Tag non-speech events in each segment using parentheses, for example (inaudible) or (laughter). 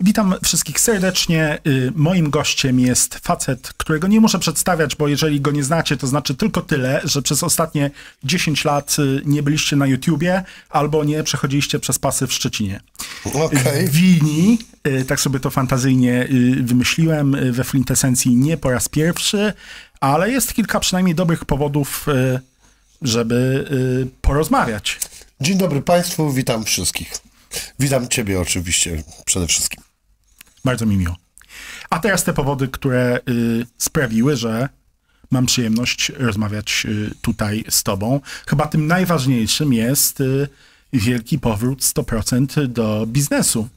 Witam wszystkich serdecznie. Y, Moim gościem jest facet, którego nie muszę przedstawiać, bo jeżeli go nie znacie, to znaczy tylko tyle, że przez ostatnie 10 lat y, nie byliście na YouTubie albo nie przechodziliście przez pasy w Szczecinie. Okej. Wini, y, tak sobie to fantazyjnie wymyśliłem, we Flintesencji nie po raz pierwszy, ale jest kilka przynajmniej dobrych powodów, żeby porozmawiać. Dzień dobry Państwu, witam wszystkich. Witam Ciebie oczywiście przede wszystkim. Bardzo mi miło. A teraz te powody, które y, sprawiły, że mam przyjemność rozmawiać y, tutaj z Tobą. Chyba tym najważniejszym jest y, wielki powrót 100% do biznesu.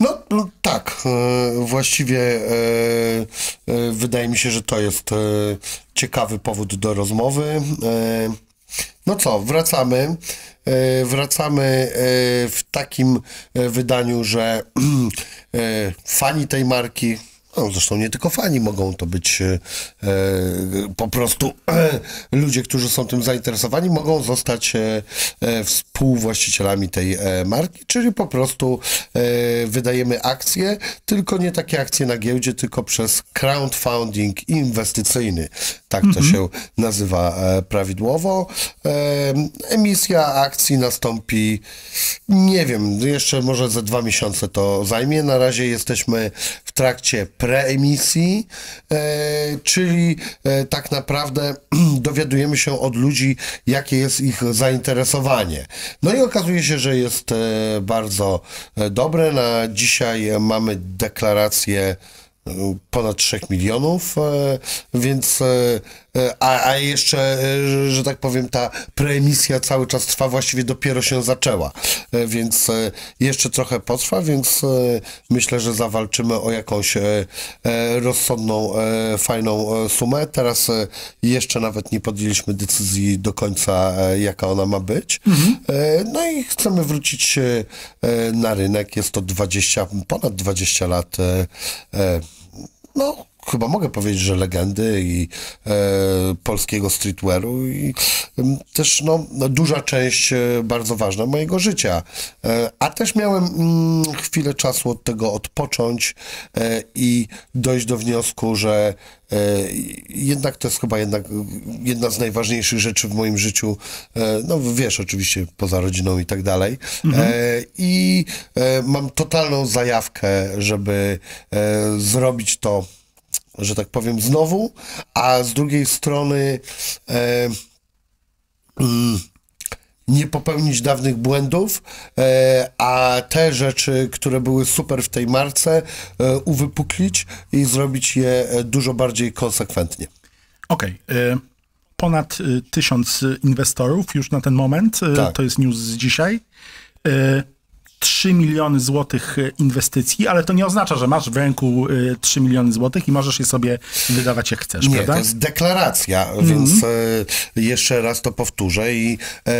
No, no tak, e, właściwie e, e, wydaje mi się, że to jest ciekawy powód do rozmowy. No co, wracamy. E, wracamy e, w takim e, wydaniu, że (clears throat) fani tej marki, no zresztą nie tylko fani, mogą to być e, e, po prostu e, ludzie, którzy są tym zainteresowani, mogą zostać e, e, współwłaścicielami tej e, marki, czyli po prostu wydajemy akcje, tylko nie takie akcje na giełdzie, tylko przez crowdfunding inwestycyjny. Tak to się nazywa prawidłowo. Emisja akcji nastąpi, nie wiem, jeszcze może ze dwa miesiące to zajmie. Na razie jesteśmy w trakcie preemisji, e, czyli e, tak naprawdę (clears throat) dowiadujemy się od ludzi, jakie jest ich zainteresowanie. No i okazuje się, że jest e, bardzo dobre. Na dzisiaj mamy deklarację ponad 3 milionów, więc a, a jeszcze, e, że- tak powiem, ta preemisja cały czas trwa, właściwie dopiero się zaczęła, E, więc e, jeszcze trochę potrwa, więc e, myślę, że zawalczymy o jakąś e, e, rozsądną, e, fajną e, sumę. Teraz e, jeszcze nawet nie podjęliśmy decyzji do końca, e, jaka ona ma być. E, No i chcemy wrócić e, e, na rynek. Jest to 20, ponad 20 lat e, e, no, chyba mogę powiedzieć, że legendy i e, polskiego streetwearu i em, też no, no, duża część e, bardzo ważna mojego życia. E, a też miałem mm, chwilę czasu od tego odpocząć e, i dojść do wniosku, że e, jednak to jest chyba jednak jedna z najważniejszych rzeczy w moim życiu. E, no wiesz, oczywiście poza rodziną i tak dalej. E, I e, mam totalną zajawkę, żeby e, zrobić to że tak powiem, znowu, a z drugiej strony e, mm, nie popełnić dawnych błędów, e, a te rzeczy, które były super w tej marce, e, uwypuklić i zrobić je e, dużo bardziej konsekwentnie. Okej. y, Ponad y, tysiąc inwestorów już na ten moment. Tak. To jest news z dzisiaj. Y, 3 miliony złotych y, inwestycji, ale to nie oznacza, że masz w ręku y, 3 miliony złotych i możesz je sobie wydawać jak chcesz, Nie, prawda? to jest deklaracja, więc e, jeszcze raz to powtórzę i e,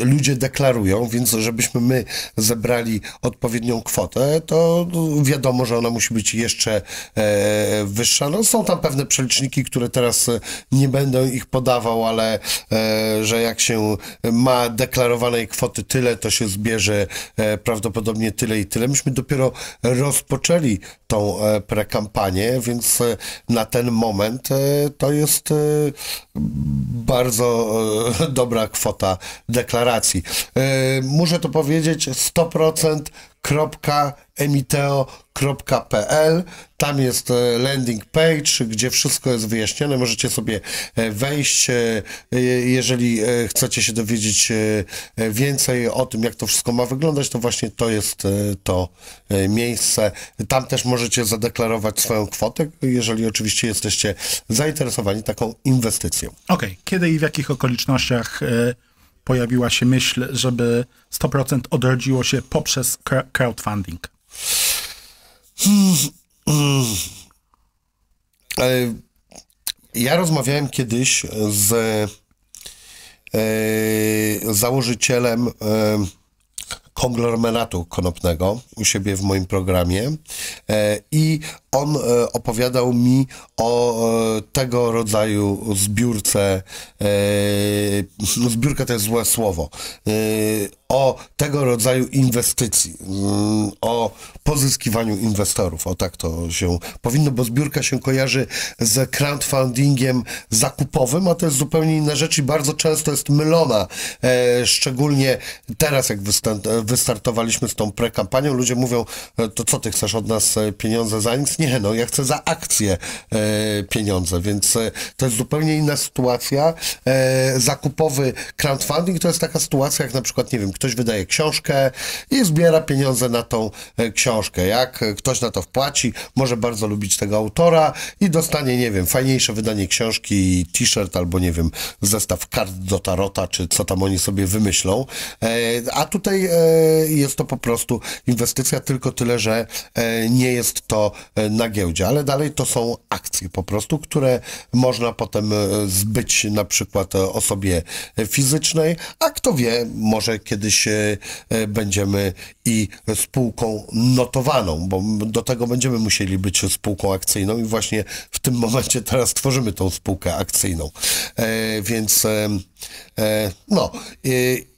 e, ludzie deklarują, więc żebyśmy my zebrali odpowiednią kwotę, to wiadomo, że ona musi być jeszcze e, wyższa. No, są tam pewne przeliczniki, które teraz e, nie będę ich podawał, ale e, że jak się ma deklarowanej kwoty tyle, to się zbierze e, prawdopodobnie tyle i tyle. Myśmy dopiero rozpoczęli tą e, prekampanię, więc e, na ten moment e, to jest bardzo (laughs) dobra kwota deklaracji. Muszę to powiedzieć, 100% emiteo.pl. Tam jest e, landing page, gdzie wszystko jest wyjaśnione. Możecie sobie e, wejść, e, jeżeli chcecie się dowiedzieć więcej o tym, jak to wszystko ma wyglądać, to właśnie to jest to miejsce. Tam też możecie zadeklarować swoją kwotę, jeżeli oczywiście jesteście zainteresowani taką inwestycją. Okej. Kiedy i w jakich okolicznościach pojawiła się myśl, żeby 100% odrodziło się poprzez crowdfunding? E, Ja rozmawiałem kiedyś z e, założycielem e, konglomeratu konopnego u siebie w moim programie e, i on e, opowiadał mi o e, tego rodzaju zbiórce, no zbiórka to jest złe słowo, o tego rodzaju inwestycji, mm, o pozyskiwaniu inwestorów, o tak to się powinno, bo zbiórka się kojarzy z crowdfundingiem zakupowym, a to jest zupełnie inna rzecz i bardzo często jest mylona, szczególnie teraz jak wystartowaliśmy z tą prekampanią, ludzie mówią, to co ty chcesz od nas pieniądze za nic? Nie, no ja chcę za akcję e, pieniądze, więc e, to jest zupełnie inna sytuacja. E, zakupowy crowdfunding to jest taka sytuacja, jak na przykład, nie wiem, ktoś wydaje książkę i zbiera pieniądze na tą e, książkę. Jak ktoś na to wpłaci, może bardzo lubić tego autora i dostanie, nie wiem, fajniejsze wydanie książki, t-shirt albo, nie wiem, zestaw kart do tarota, czy co tam oni sobie wymyślą. E, a tutaj e, jest to po prostu inwestycja, tylko tyle, że nie jest to na giełdzie, ale dalej to są akcje po prostu, które można potem e, zbyć na przykład e, osobie fizycznej, a kto wie, może kiedyś e, będziemy i spółką notowaną, bo do tego będziemy musieli być spółką akcyjną i właśnie w tym momencie teraz tworzymy tą spółkę akcyjną. Więc no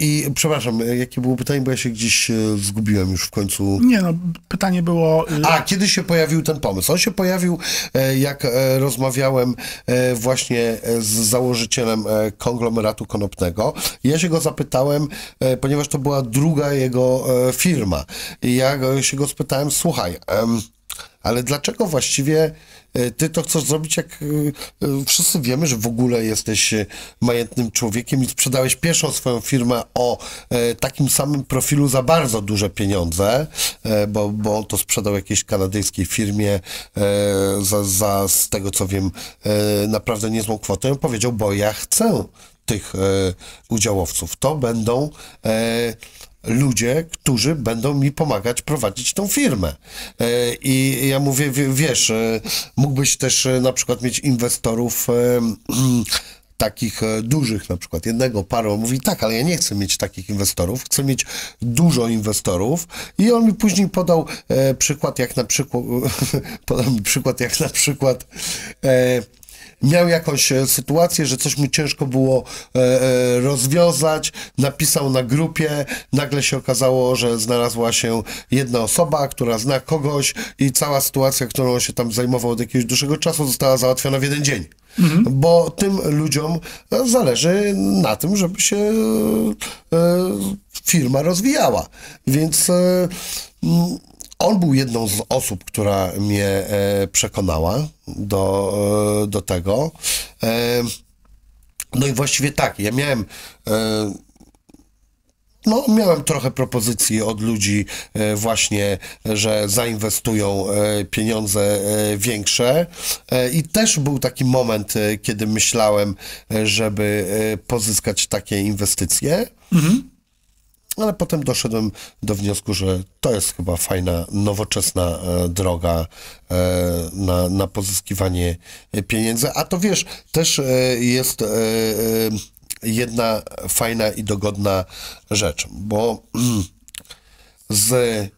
i, przepraszam, jakie było pytanie, bo ja się gdzieś zgubiłem już w końcu. Nie no, pytanie było... Y, a, kiedy się pojawił ten pomysł? On się pojawił, e, jak e, rozmawiałem e, właśnie z założycielem konglomeratu konopnego. Ja się go zapytałem, ponieważ to była druga jego firma. I ja się go spytałem, słuchaj, ale dlaczego właściwie e, ty to chcesz zrobić, jak e, e, wszyscy wiemy, że w ogóle jesteś majętnym człowiekiem i sprzedałeś pierwszą swoją firmę o takim samym profilu za bardzo duże pieniądze, bo, bo on to sprzedał jakiejś kanadyjskiej firmie za, za, z tego co wiem, naprawdę niezłą kwotę. On powiedział, bo ja chcę tych udziałowców. To będą ludzie, którzy będą mi pomagać prowadzić tą firmę. E, I ja mówię, wiesz, e, mógłbyś też e, na przykład mieć inwestorów (clears throat) takich dużych, na przykład jednego, paru, on mówi tak, ale ja nie chcę mieć takich inwestorów, chcę mieć dużo inwestorów i on mi później podał przykład, jak na przykład, (laughs) podał mi przykład, jak na przykład miał jakąś e, sytuację, że coś mu ciężko było e, e, rozwiązać, napisał na grupie, nagle się okazało, że znalazła się jedna osoba, która zna kogoś i cała sytuacja, którą się tam zajmował od jakiegoś dłuższego czasu, została załatwiona w jeden dzień. Mhm. Bo tym ludziom zależy na tym, żeby się firma rozwijała. Więc on był jedną z osób, która mnie e, przekonała do, e, do tego. E, no i właściwie tak, ja miałem no, miałem trochę propozycji od ludzi właśnie, że zainwestują pieniądze większe i też był taki moment, kiedy myślałem, żeby pozyskać takie inwestycje. Mhm ale potem doszedłem do wniosku, że to jest chyba fajna, nowoczesna e, droga e, na, na pozyskiwanie pieniędzy. A to wiesz, też e, jest jedna fajna i dogodna rzecz, bo z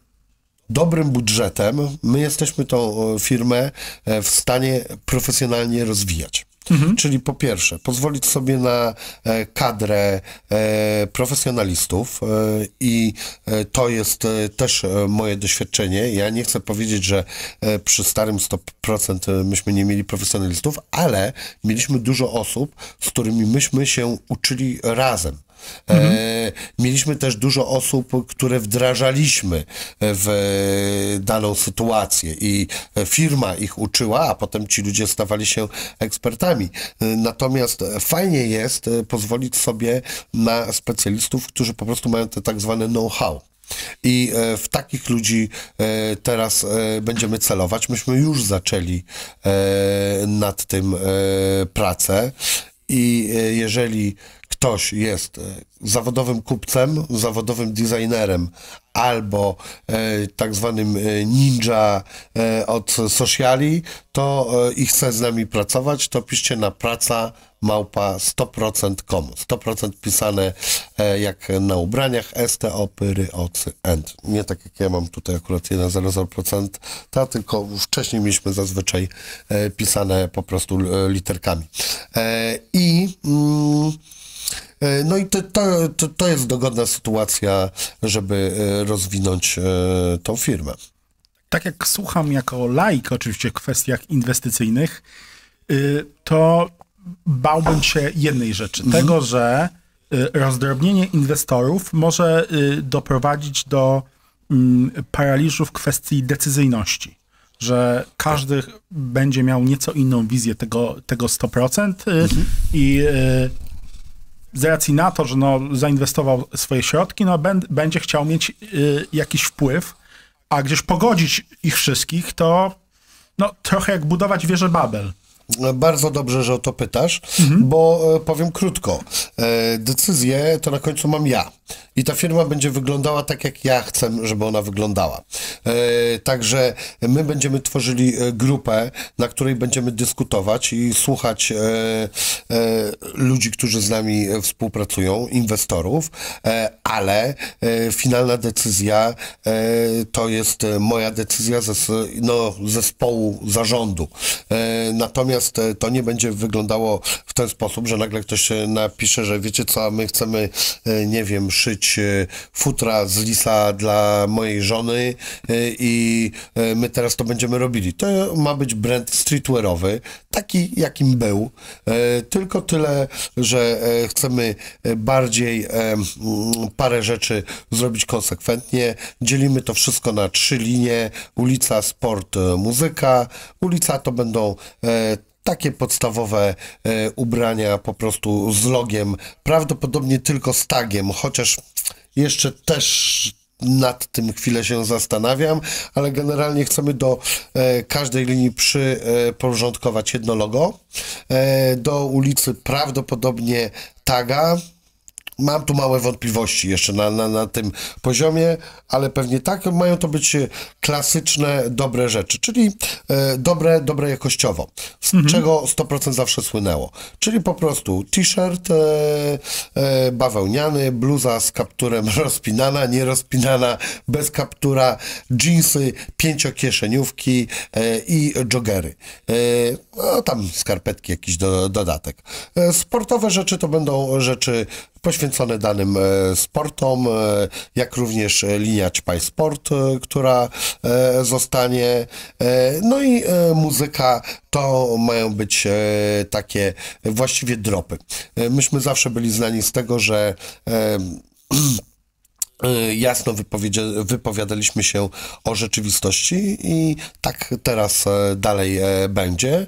dobrym budżetem my jesteśmy tą firmę w stanie profesjonalnie rozwijać. Mhm. Czyli po pierwsze, pozwolić sobie na e, kadrę e, profesjonalistów e, i to jest też moje doświadczenie. Ja nie chcę powiedzieć, że przy starym 100% myśmy nie mieli profesjonalistów, ale mieliśmy dużo osób, z którymi myśmy się uczyli razem. Mhm. E, mieliśmy też dużo osób, które wdrażaliśmy w daną sytuację i firma ich uczyła, a potem ci ludzie stawali się ekspertami. Natomiast fajnie jest pozwolić sobie na specjalistów, którzy po prostu mają te tak zwane know-how. I e, w takich ludzi e, teraz e, będziemy celować. Myśmy już zaczęli nad tym pracę i jeżeli ktoś jest e, zawodowym kupcem, zawodowym designerem albo e, tak zwanym e, ninja e, od sociali, to e, i chce z nami pracować, to piszcie na praca małpa 100% komu. 100% pisane e, jak na ubraniach ST, opyry, ocy, end. Nie tak jak ja mam tutaj akurat 1,00%, ta, tylko wcześniej mieliśmy zazwyczaj e, pisane po prostu e, literkami. I mm, no i to, to, to, jest dogodna sytuacja, żeby e, rozwinąć e, tą firmę. tak jak słucham jako laik oczywiście w kwestiach inwestycyjnych, y, to bałbym się jednej rzeczy. Tego, że y, rozdrobnienie inwestorów może y, doprowadzić do mm, paraliżu w kwestii decyzyjności. Że każdy będzie miał nieco inną wizję tego, tego 100% y, i z racji na to, że no, zainwestował swoje środki, no, będzie chciał mieć y, jakiś wpływ, a gdzieś pogodzić ich wszystkich, to no, trochę jak budować wieżę Babel. Bardzo dobrze, że o to pytasz, bo e, powiem krótko. E, decyzję to na końcu mam ja. I ta firma będzie wyglądała tak, jak ja chcę, żeby ona wyglądała. E, także my będziemy tworzyli e, grupę, na której będziemy dyskutować i słuchać e, ludzi, którzy z nami współpracują, inwestorów, ale finalna decyzja to jest moja decyzja ze, s- no, zespołu zarządu. Natomiast to nie będzie wyglądało w ten sposób, że nagle ktoś napisze, że wiecie co, my chcemy, nie wiem, szyć e, futra z lisa dla mojej żony e, i e, my teraz to będziemy robili. To ma być brand streetwearowy, taki jakim był, tylko tyle, że chcemy bardziej parę rzeczy zrobić konsekwentnie. Dzielimy to wszystko na trzy linie. Ulica, sport, muzyka. Ulica to będą takie podstawowe e, ubrania po prostu z logiem, prawdopodobnie tylko z tagiem, chociaż jeszcze też nad tym chwilę się zastanawiam, ale generalnie chcemy do e, każdej linii przyporządkować jedno logo. E, do ulicy prawdopodobnie taga. Mam tu małe wątpliwości jeszcze na, na, na tym poziomie, ale pewnie tak. Mają to być e, klasyczne, dobre rzeczy, czyli e, dobre, dobre jakościowo, z czego 100% zawsze słynęło. Czyli po prostu t-shirt e, e, bawełniany, bluza z kapturem (laughs) rozpinana, nierozpinana, bez kaptura, jeansy, pięciokieszeniówki e, i joggery. E, no tam skarpetki, jakiś do, dodatek. Sportowe rzeczy to będą rzeczy poświęcone danym e, sportom, e, jak również e, linia Ćpaj Sport, która zostanie. No i muzyka to mają być takie właściwie dropy. Myśmy zawsze byli znani z tego, że (clears throat) jasno wypowiadaliśmy się o rzeczywistości i tak teraz dalej będzie.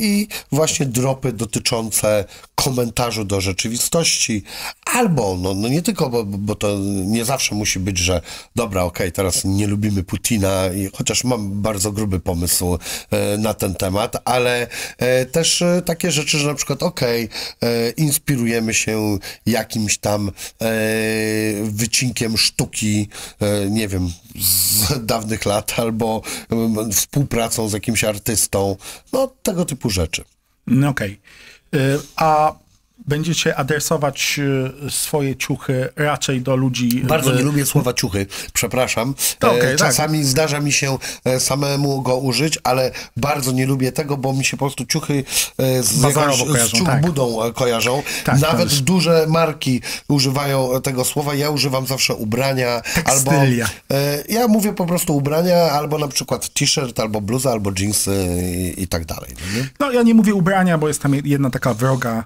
I właśnie dropy dotyczące komentarzu do rzeczywistości, albo, no, no nie tylko, bo, bo to nie zawsze musi być, że dobra, okej, teraz nie lubimy Putina, i, chociaż mam bardzo gruby pomysł e, na ten temat, ale e, też e, takie rzeczy, że na przykład okej, e, inspirujemy się jakimś tam e, wycinkiem sztuki, e, nie wiem, z dawnych lat, albo współpracą z jakimś artystą, no tego typu rzeczy. No Okej. Y, A będziecie adresować y, swoje ciuchy raczej do ludzi... Bardzo w- nie lubię słowa ciuchy, przepraszam. E, tak. Czasami zdarza mi się e, samemu go użyć, ale bardzo nie lubię tego, bo mi się po prostu ciuchy e, z, jakąś, z ciuch tak. budą e, kojarzą. Tak, Nawet duże marki używają tego słowa. Ja używam zawsze ubrania albo... Tekstylia. E, ja mówię po prostu ubrania, albo na przykład t-shirt, albo bluza, albo jeansy i, i tak dalej. no nie? No ja nie mówię ubrania, bo jest tam jedna taka wroga,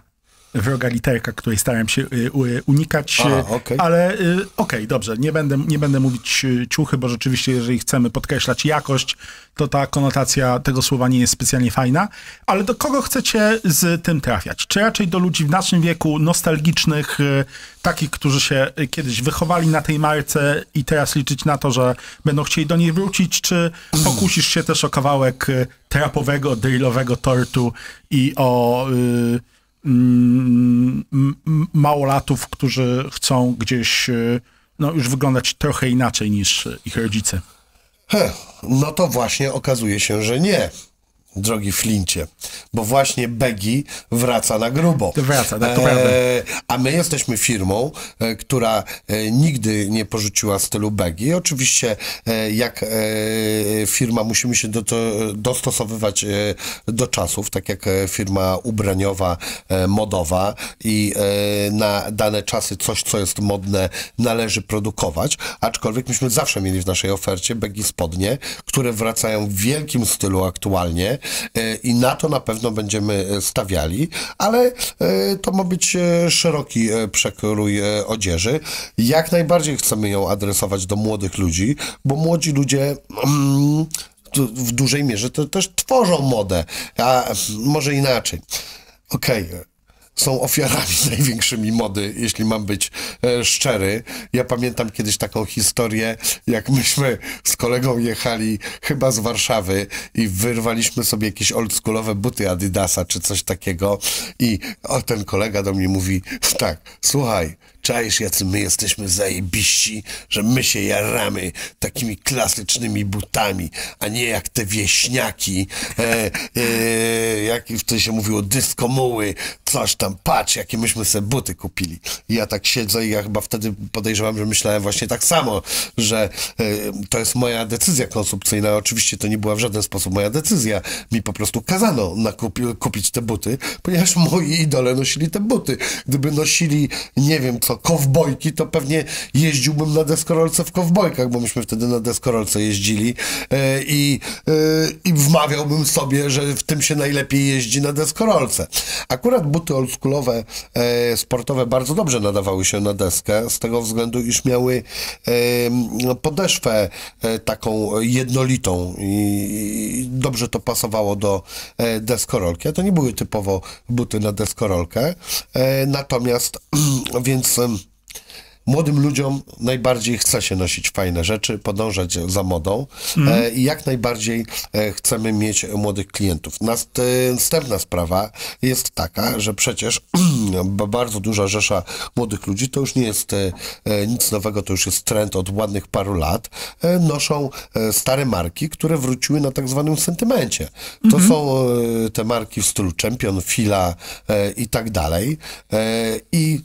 wroga literka, której staram się y, y, unikać. Y, okej. Ale okej, dobrze, nie będę, nie będę mówić ciuchy, bo rzeczywiście jeżeli chcemy podkreślać jakość, to ta konotacja tego słowa nie jest specjalnie fajna. Ale do kogo chcecie z tym trafiać? Czy raczej do ludzi w naszym wieku, nostalgicznych, takich, którzy się kiedyś wychowali na tej marce i teraz liczyć na to, że będą chcieli do niej wrócić, czy pokusisz się też o kawałek trapowego, drillowego tortu i o... y, mm, małolatów, którzy chcą gdzieś y, no, już wyglądać trochę inaczej niż ich rodzice. No to właśnie okazuje się, że nie drogi Flincie, bo właśnie Begi wraca na grubo. To wraca, tak, to e. A my jesteśmy firmą, e, która e, nigdy nie porzuciła stylu Begi. Oczywiście e, jak e, firma musimy się do, to, dostosowywać e, do czasów, tak jak firma ubraniowa, modowa i na dane czasy coś, co jest modne, należy produkować, aczkolwiek myśmy zawsze mieli w naszej ofercie Begi spodnie, które wracają w wielkim stylu aktualnie, i na to na pewno będziemy e, stawiali, ale e, to ma być szeroki przekrój odzieży. Jak najbardziej chcemy ją adresować do młodych ludzi, bo młodzi ludzie mm, w dużej mierze to też tworzą modę, a może inaczej. Okej, okay są ofiarami (laughs) największymi mody, jeśli mam być e, szczery. Ja pamiętam kiedyś taką historię, jak myśmy z kolegą jechali chyba z Warszawy i wyrwaliśmy sobie jakieś oldschoolowe buty Adidasa czy coś takiego i o, ten kolega do mnie mówi, tak, słuchaj, Czaisz, jacy my jesteśmy zajebiści, że my się jaramy takimi klasycznymi butami, a nie jak te wieśniaki, e, e, jak wtedy się mówiło dyskomuły, coś tam, patrz, jakie myśmy sobie buty kupili. I ja tak siedzę i ja chyba wtedy podejrzewam, że myślałem właśnie tak samo, że e, to jest moja decyzja konsumpcyjna. Oczywiście to nie była w żaden sposób moja decyzja. Mi po prostu kazano nakupi, kupić te buty, ponieważ moi idole nosili te buty. Gdyby nosili, nie wiem co, kowbojki, to pewnie jeździłbym na deskorolce w kowbojkach, bo myśmy wtedy na deskorolce jeździli e, i, e, i wmawiałbym sobie, że w tym się najlepiej jeździ na deskorolce. Akurat buty oldschoolowe, e, sportowe bardzo dobrze nadawały się na deskę, z tego względu, iż miały podeszwę taką jednolitą i dobrze to pasowało do deskorolki, a to nie były typowo buty na deskorolkę, natomiast (clears throat) więc Russell młodym ludziom najbardziej chce się nosić fajne rzeczy, podążać za modą mm. i jak najbardziej e, chcemy mieć młodych klientów. Następna sprawa jest taka, że przecież (clears throat) bardzo duża rzesza młodych ludzi, to już nie jest e, nic nowego, to już jest trend od ładnych paru lat, noszą stare marki, które wróciły na tak zwanym sentymencie. To mm -hmm. są te marki w stylu Champion, Fila i tak dalej. I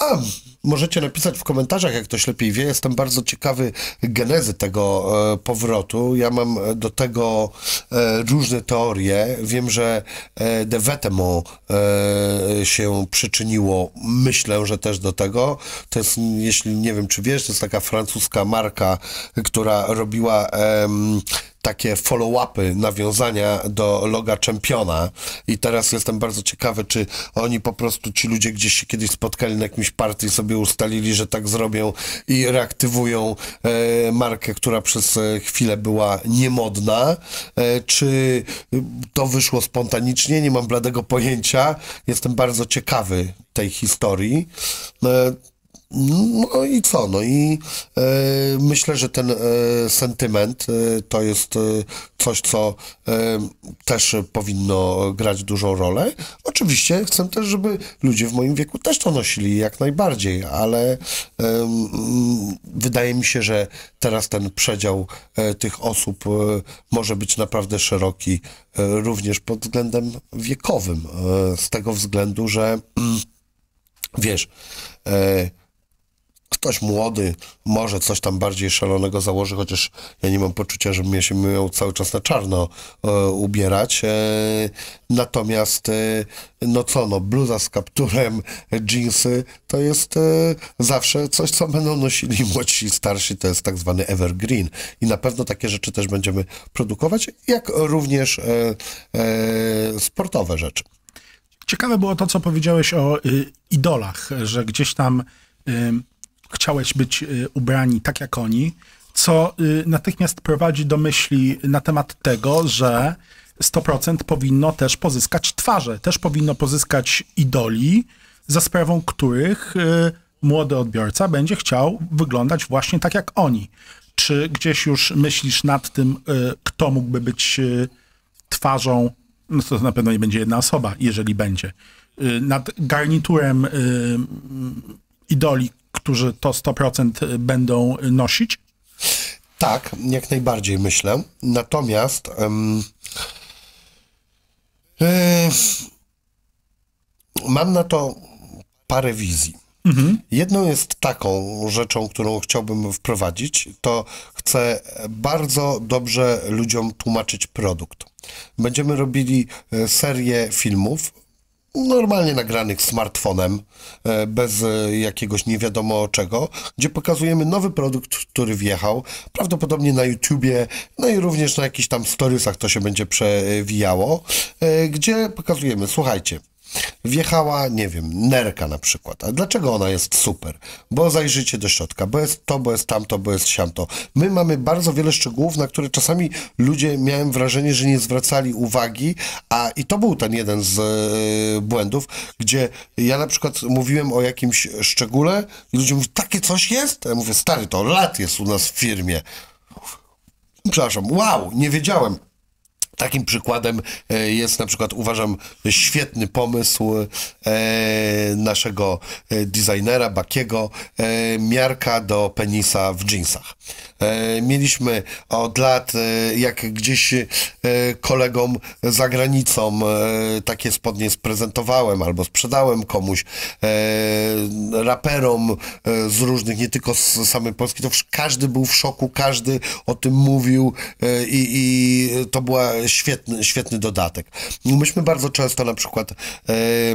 a, możecie napisać w komentarzach, jak ktoś lepiej wie. Jestem bardzo ciekawy genezy tego e, powrotu. Ja mam do tego e, różne teorie. Wiem, że e, De e, się przyczyniło. Myślę, że też do tego. To jest, jeśli nie wiem, czy wiesz, to jest taka francuska marka, która robiła takie follow-upy, nawiązania do loga czempiona. I teraz jestem bardzo ciekawy, czy oni po prostu, ci ludzie gdzieś się kiedyś spotkali na jakimś partii i sobie ustalili, że tak zrobią i reaktywują e, markę, która przez e, chwilę była niemodna, e, czy to wyszło spontanicznie, nie mam bladego pojęcia, jestem bardzo ciekawy tej historii. E, no i co? No i e, myślę, że ten e, sentyment e, to jest e, coś, co e, też powinno grać dużą rolę. Oczywiście chcę też, żeby ludzie w moim wieku też to nosili jak najbardziej, ale wydaje mi się, że teraz ten przedział e, tych osób może być naprawdę szeroki, również pod względem wiekowym. z tego względu, że (clears throat) wiesz, ktoś młody może coś tam bardziej szalonego założy, chociaż ja nie mam poczucia, żebym ja się miał cały czas na czarno e, ubierać. E, natomiast e, no co, no bluza z kapturem, jeansy, to jest e, zawsze coś, co będą nosili (laughs) młodsi starsi, to jest tak zwany evergreen. I na pewno takie rzeczy też będziemy produkować, jak również e, e, sportowe rzeczy. Ciekawe było to, co powiedziałeś o y, idolach, że gdzieś tam y, chciałeś być y, ubrani tak jak oni, co y, natychmiast prowadzi do myśli na temat tego, że 100% powinno też pozyskać twarze, też powinno pozyskać idoli, za sprawą których y, młody odbiorca będzie chciał wyglądać właśnie tak jak oni. Czy gdzieś już myślisz nad tym, kto mógłby być twarzą no to na pewno nie będzie jedna osoba, jeżeli będzie. Nad garniturem idoli, którzy to 100% będą nosić? Tak, jak najbardziej myślę. Natomiast um, mam na to parę wizji. Mhm. Jedną jest taką rzeczą, którą chciałbym wprowadzić, to chcę bardzo dobrze ludziom tłumaczyć produkt. Będziemy robili e, serię filmów, normalnie nagranych smartfonem, e, bez e, jakiegoś nie wiadomo czego, gdzie pokazujemy nowy produkt, który wjechał, prawdopodobnie na YouTubie, no i również na jakichś tam storiesach to się będzie przewijało, gdzie pokazujemy, słuchajcie, Wjechała, nie wiem, nerka na przykład. A dlaczego ona jest super? Bo zajrzyjcie do środka, bo jest to, bo jest tamto, bo jest siamto. My mamy bardzo wiele szczegółów, na które czasami ludzie, miałem wrażenie, że nie zwracali uwagi, a i to był ten jeden z y, błędów, gdzie ja na przykład mówiłem o jakimś szczególe i ludzie mówią, takie coś jest? Ja mówię, stary, to lat jest u nas w firmie. Przepraszam, wow, nie wiedziałem. Takim przykładem e, jest na przykład, uważam, świetny pomysł e, naszego e, designera Bakiego, miarka do penisa w jeansach. Mieliśmy od lat, jak gdzieś kolegom za granicą takie spodnie sprezentowałem albo sprzedałem komuś, raperom z różnych, nie tylko z samej Polski, to każdy był w szoku, każdy o tym mówił i, i to była świetny, świetny dodatek. Myśmy bardzo często na przykład e,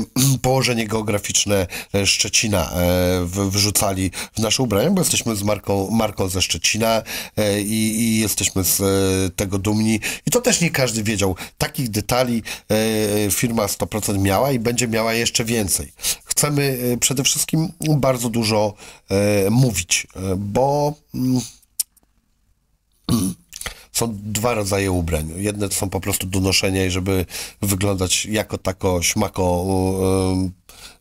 (clears throat) położenie geograficzne e, Szczecina e, wrzucali w nasze ubrania, bo jesteśmy z marką, marką ze Szczecina i, i, jesteśmy z tego dumni. I to też nie każdy wiedział. Takich detali firma 100% miała i będzie miała jeszcze więcej. Chcemy przede wszystkim bardzo dużo mówić, bo mm, (clears throat) są dwa rodzaje ubrań. Jedne są po prostu do noszenia i żeby wyglądać jako tako śmako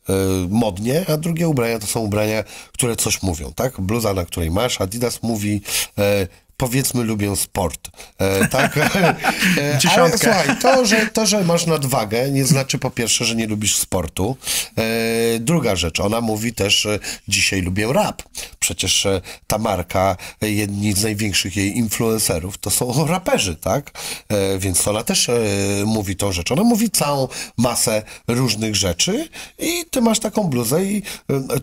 yy, yy, modnie, a drugie ubrania to są ubrania, które coś mówią, tak? Bluza, na której masz, Adidas mówi, yy, powiedzmy lubią sport, e, tak? (laughs) E, ale słuchaj, to że, to, że masz nadwagę, nie znaczy po pierwsze, że nie lubisz sportu. E, druga rzecz, ona mówi też, dzisiaj lubię rap. Przecież e, ta marka, e, jedni z największych jej influencerów, to są (laughs) raperzy, tak? E, więc ona też mówi tą rzecz. Ona mówi całą masę różnych rzeczy i ty masz taką bluzę i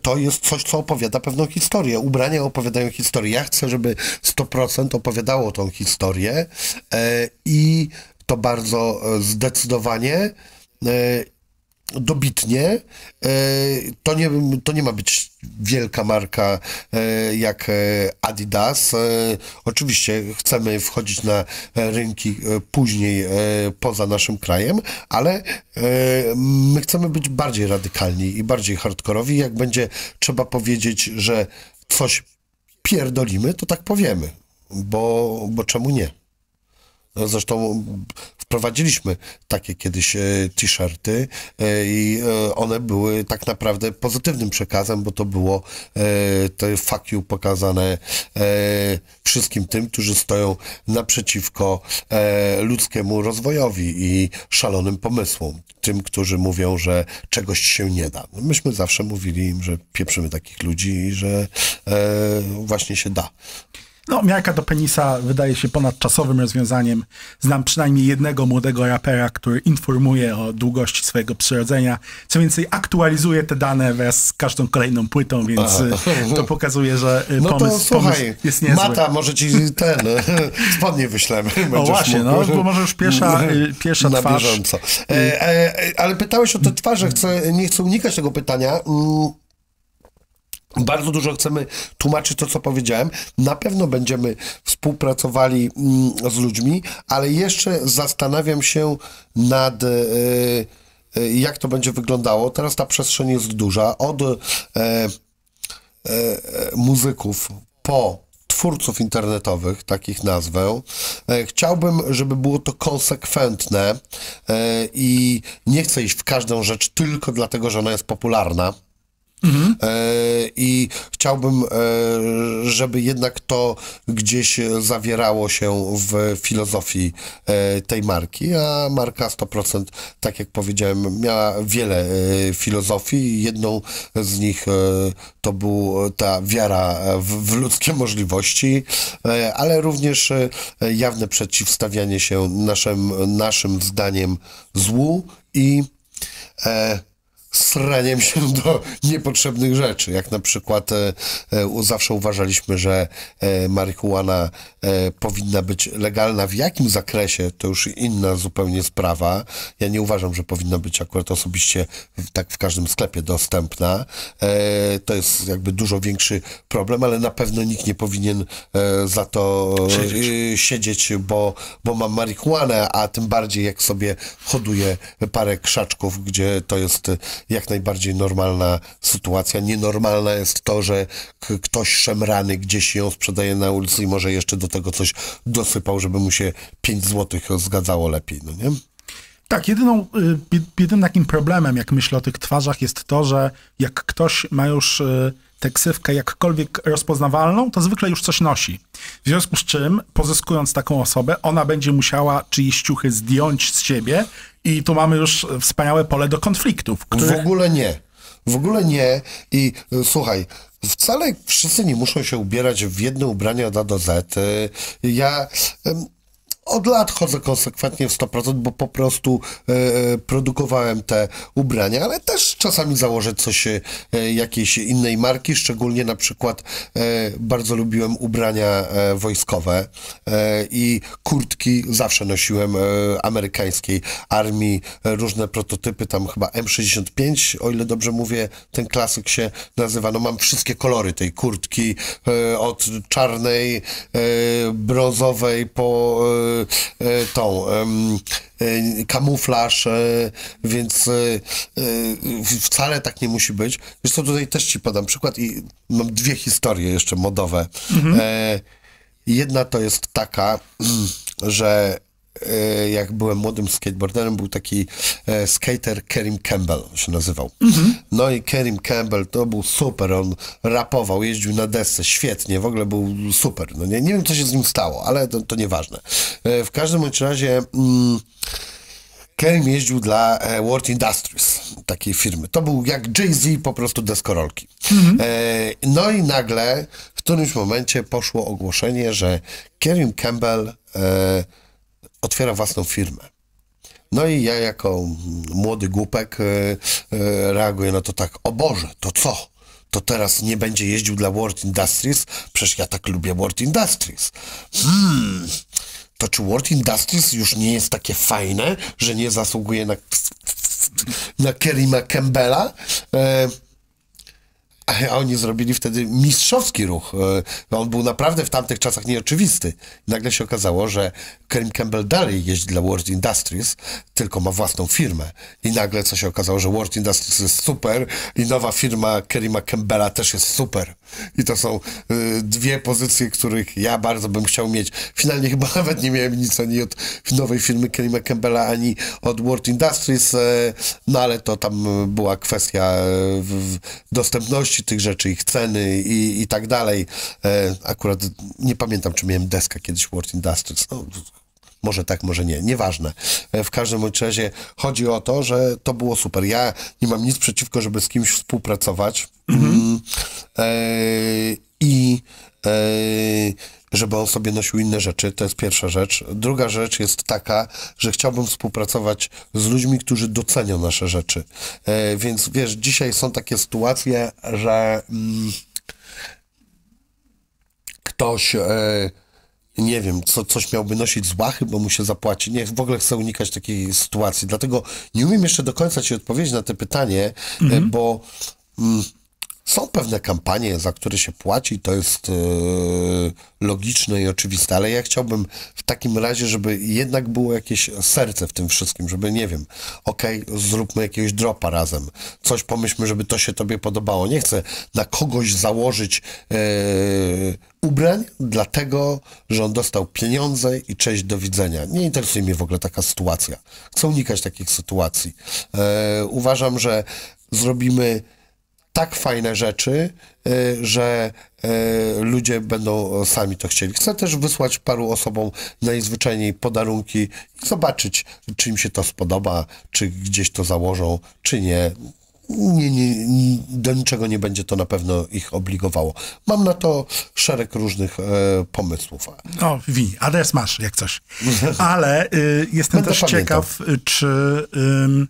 to jest coś, co opowiada pewną historię. Ubrania opowiadają historię. Ja chcę, żeby 100% opowiadało tą historię e, i to bardzo e, zdecydowanie e, dobitnie. To nie, to nie ma być wielka marka jak Adidas. Oczywiście chcemy wchodzić na rynki później poza naszym krajem, ale my chcemy być bardziej radykalni i bardziej hardkorowi. Jak będzie trzeba powiedzieć, że coś pierdolimy, to tak powiemy bo, bo czemu nie? No zresztą wprowadziliśmy takie kiedyś e, t-shirty e, i e, one były tak naprawdę pozytywnym przekazem, bo to było te fuck you pokazane wszystkim tym, którzy stoją naprzeciwko ludzkiemu rozwojowi i szalonym pomysłom. Tym, którzy mówią, że czegoś się nie da. No, myśmy zawsze mówili im, że pieprzymy takich ludzi i że właśnie się da. No, miarka do penisa wydaje się ponadczasowym rozwiązaniem. Znam przynajmniej jednego młodego rapera, który informuje o długości swojego przyrodzenia. Co więcej, aktualizuje te dane wraz z każdą kolejną płytą, więc A. to pokazuje, że no pomysł, to, słuchaj, pomysł jest niezły. Mata, może ci ten (laughs) spodnie wyślemy. O właśnie, mógł, no, bo może już pierwsza, (laughs) y, pierwsza na twarz. Bieżąco. E, e, ale pytałeś o te twarze, chcę, nie chcę unikać tego pytania. Bardzo dużo chcemy tłumaczyć to, co powiedziałem. Na pewno będziemy współpracowali mm, z ludźmi, ale jeszcze zastanawiam się nad. Yy, jak to będzie wyglądało. Teraz ta przestrzeń jest duża. Od e, e, muzyków po twórców internetowych, takich nazwę. E, chciałbym, żeby było to konsekwentne e, i nie chcę iść w każdą rzecz tylko dlatego, że ona jest popularna Mhm. I chciałbym, e, żeby jednak to gdzieś zawierało się w filozofii e, tej marki, a marka 100%, tak jak powiedziałem, miała wiele filozofii. Jedną z nich to była ta wiara w, ludzkie możliwości, ale również jawne przeciwstawianie się naszym, naszym zdaniem złu i e, sraniem się (laughs) do niepotrzebnych rzeczy, jak na przykład e, e, zawsze uważaliśmy, że e, marihuana e, powinna być legalna w jakim zakresie, to już inna zupełnie sprawa. Ja nie uważam, że powinna być akurat osobiście w, tak w każdym sklepie dostępna. E, to jest jakby dużo większy problem, ale na pewno nikt nie powinien e, za to siedzieć, bo, bo mam marihuanę, a tym bardziej jak sobie hoduje parę krzaczków, gdzie to jest jak najbardziej normalna sytuacja. Nienormalne jest to, że ktoś szemrany gdzieś ją sprzedaje na ulicy i może jeszcze do tego coś dosypał, żeby mu się 5 złotych zgadzało lepiej, no nie? Tak, jedyną, y, jedynym takim problemem, jak myślę o tych twarzach, jest to, że jak ktoś ma już y, tę ksywkę jakkolwiek rozpoznawalną, to zwykle już coś nosi. W związku z czym, pozyskując taką osobę, ona będzie musiała czyjeś ciuchy zdjąć z siebie i tu mamy już wspaniałe pole do konfliktów. W ogóle nie. W ogóle nie. I y, słuchaj, wcale wszyscy nie muszą się ubierać w jedne ubrania od A do Z. Y, ja od lat chodzę konsekwentnie w 100%, bo po prostu e, e, produkowałem te ubrania, ale też czasami założę coś e, jakiejś innej marki, szczególnie na przykład e, bardzo lubiłem ubrania wojskowe i kurtki zawsze nosiłem amerykańskiej armii, różne prototypy, tam chyba M65, o ile dobrze mówię, ten klasyk się nazywa, no mam wszystkie kolory tej kurtki, od czarnej, brązowej po tą e, kamuflaż, e, więc wcale tak nie musi być. Wiesz co, tutaj też ci podam przykład i mam dwie historie jeszcze modowe. Mhm. Jedna to jest taka, (clears throat) że E, jak byłem młodym skateboarderem, był taki e, skater Kerim Campbell, się nazywał. Mhm. No i Kerim Campbell to był super, on rapował, jeździł na desce, świetnie, w ogóle był super. No nie, nie wiem, co się z nim stało, ale to, to nieważne. E, w każdym bądź razie... Mm, Kerim jeździł dla e, World Industries, takiej firmy. To był jak Jay-Z, po prostu deskorolki. Mhm. E, no i nagle w którymś momencie poszło ogłoszenie, że Kerim Campbell e, otwiera własną firmę. No i ja jako młody głupek e, e, reaguję na to tak, o Boże, to co? To teraz nie będzie jeździł dla World Industries? Przecież ja tak lubię World Industries. Hmm, to czy World Industries już nie jest takie fajne, że nie zasługuje na, na Kerima Campbella? E, a oni zrobili wtedy mistrzowski ruch. E, on był naprawdę w tamtych czasach nieoczywisty. Nagle się okazało, że Kerim Campbell dalej jeździ dla World Industries, tylko ma własną firmę. I nagle co się okazało, że World Industries jest super i nowa firma Kerima Campbella też jest super. I to są y, dwie pozycje, których ja bardzo bym chciał mieć. Finalnie chyba (laughs) nawet nie miałem nic ani od nowej firmy Kerima Campbella, ani od World Industries, y, no ale to tam była kwestia y, dostępności tych rzeczy, ich ceny i, i tak dalej. E, akurat nie pamiętam, czy miałem deskę kiedyś World Industries. No, może tak, może nie, nieważne. E, w każdym razie chodzi o to, że to było super. Ja nie mam nic przeciwko, żeby z kimś współpracować. Mhm. Mm, e, I e, żeby on sobie nosił inne rzeczy, to jest pierwsza rzecz. Druga rzecz jest taka, że chciałbym współpracować z ludźmi, którzy docenią nasze rzeczy. E, więc wiesz, dzisiaj są takie sytuacje, że mm, ktoś e, nie wiem, co, coś miałby nosić z łachy, bo mu się zapłaci. Nie, w ogóle chcę unikać takiej sytuacji. Dlatego nie umiem jeszcze do końca ci odpowiedzieć na to pytanie, mhm. bo mm, są pewne kampanie, za które się płaci, to jest e, logiczne i oczywiste, ale ja chciałbym w takim razie, żeby jednak było jakieś serce w tym wszystkim, żeby nie wiem, okej, okay, zróbmy jakiegoś dropa razem, coś pomyślmy, żeby to się tobie podobało. Nie chcę na kogoś założyć e, ubrań, dlatego, że on dostał pieniądze i cześć, do widzenia. Nie interesuje mnie w ogóle taka sytuacja. Chcę unikać takich sytuacji. E, uważam, że zrobimy tak fajne rzeczy, y, że y, ludzie będą sami to chcieli. Chcę też wysłać paru osobom najzwyczajniej podarunki i zobaczyć, czy im się to spodoba, czy gdzieś to założą, czy nie. Nie, nie, nie, do niczego nie będzie to na pewno ich obligowało. Mam na to szereg różnych e, pomysłów. O, wi, adres masz, jak coś. (laughs) Ale y, jestem Będę też pamiętał. ciekaw, y, czy ym,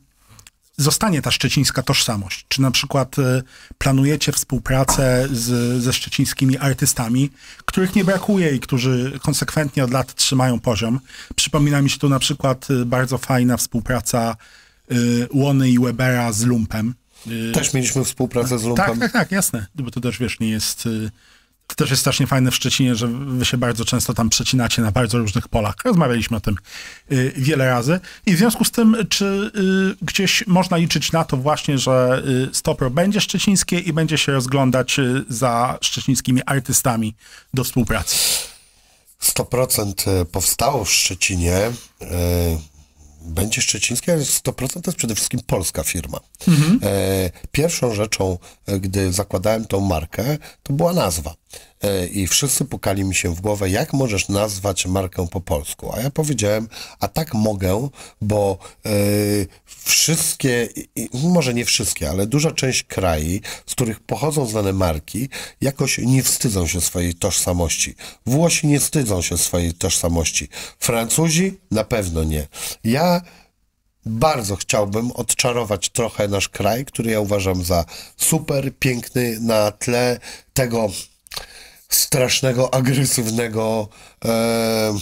zostanie ta szczecińska tożsamość. Czy na przykład y, planujecie współpracę z, ze szczecińskimi artystami, których nie brakuje i którzy konsekwentnie od lat trzymają poziom. Przypomina mi się tu na przykład y, bardzo fajna współpraca y, Łony i Webera z Lumpem. Też mieliśmy współpracę z Lumpem. tak, tak, tak, jasne. Bo to też, wiesz, nie jest... To też jest strasznie fajne w Szczecinie, że wy się bardzo często tam przecinacie na bardzo różnych polach. Rozmawialiśmy o tym y, wiele razy. I w związku z tym, czy y, gdzieś można liczyć na to właśnie, że y, Stopro będzie szczecińskie i będzie się rozglądać za szczecińskimi artystami do współpracy? 100% powstało w Szczecinie. Będzie szczecińskie, ale 100% to jest przede wszystkim polska firma. E, Pierwszą rzeczą, gdy zakładałem tą markę, to była nazwa. E, I wszyscy pukali mi się w głowę, jak możesz nazwać markę po polsku. A ja powiedziałem, a tak mogę, bo e, wszystkie, może nie wszystkie, ale duża część krajów, z których pochodzą znane marki, jakoś nie wstydzą się swojej tożsamości. Włosi nie wstydzą się swojej tożsamości. Francuzi na pewno nie. Ja bardzo chciałbym odczarować trochę nasz kraj, który ja uważam za super piękny na tle tego strasznego, agresywnego, e,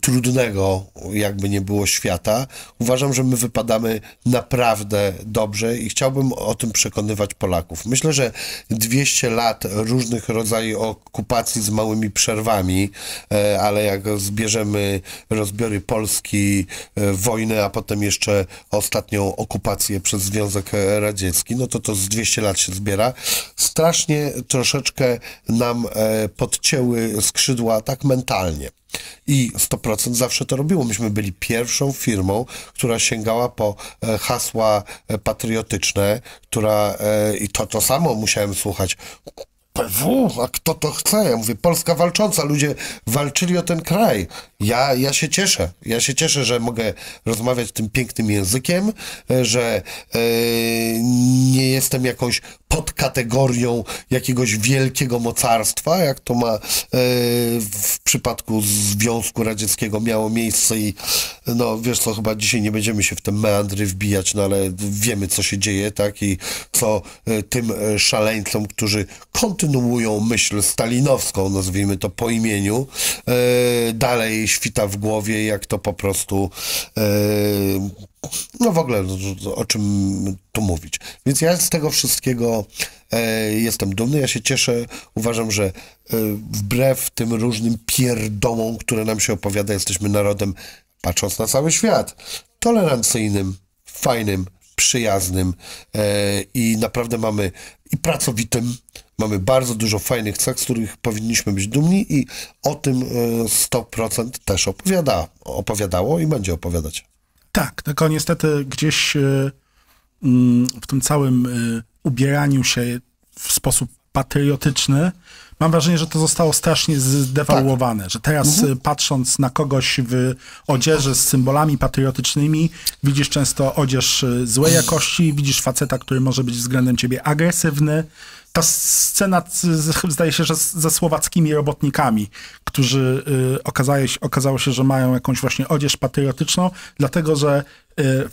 trudnego, jakby nie było świata. Uważam, że my wypadamy naprawdę dobrze i chciałbym o tym przekonywać Polaków. Myślę, że 200 lat różnych rodzajów okupacji z małymi przerwami, e, ale jak zbierzemy rozbiory Polski, e, wojnę, a potem jeszcze ostatnią okupację przez Związek Radziecki, no to to z 200 lat się zbiera. Strasznie troszeczkę nam e, podcięły skrzydła tak mentalnie. I 100% zawsze to robiło. Myśmy byli pierwszą firmą, która sięgała po e, hasła e, patriotyczne, która e, i to to samo musiałem słuchać. PW, a kto to chce? Ja mówię, Polska walcząca, ludzie walczyli o ten kraj. Ja, ja się cieszę. Ja się cieszę, że mogę rozmawiać tym pięknym językiem, e, że e, nie jestem jakąś podkategorią jakiegoś wielkiego mocarstwa, jak to ma e, w przypadku Związku Radzieckiego miało miejsce i no wiesz co, chyba dzisiaj nie będziemy się w te meandry wbijać, no ale wiemy co się dzieje, tak i co tym szaleńcom, którzy kontynuują myśl stalinowską, nazwijmy to po imieniu, e, dalej świta w głowie, jak to po prostu e, no w ogóle no, o czym tu mówić. Więc ja z tego wszystkiego e, jestem dumny, ja się cieszę, uważam, że e, wbrew tym różnym pierdołom, które nam się opowiada, jesteśmy narodem, patrząc na cały świat, tolerancyjnym, fajnym, przyjaznym e, i naprawdę mamy i pracowitym, mamy bardzo dużo fajnych cech, z których powinniśmy być dumni i o tym e, 100% też opowiada, opowiadało i będzie opowiadać. Tak, tylko niestety gdzieś y, mm, w tym całym ubieraniu się w sposób patriotyczny, mam wrażenie, że to zostało strasznie zdewaluowane, że teraz y, patrząc na kogoś w odzieży z symbolami patriotycznymi, widzisz często odzież y, złej jakości, widzisz faceta, który może być względem ciebie agresywny. Ta scena zdaje się, że ze słowackimi robotnikami, którzy y, okazało, się, że mają jakąś właśnie odzież patriotyczną, dlatego że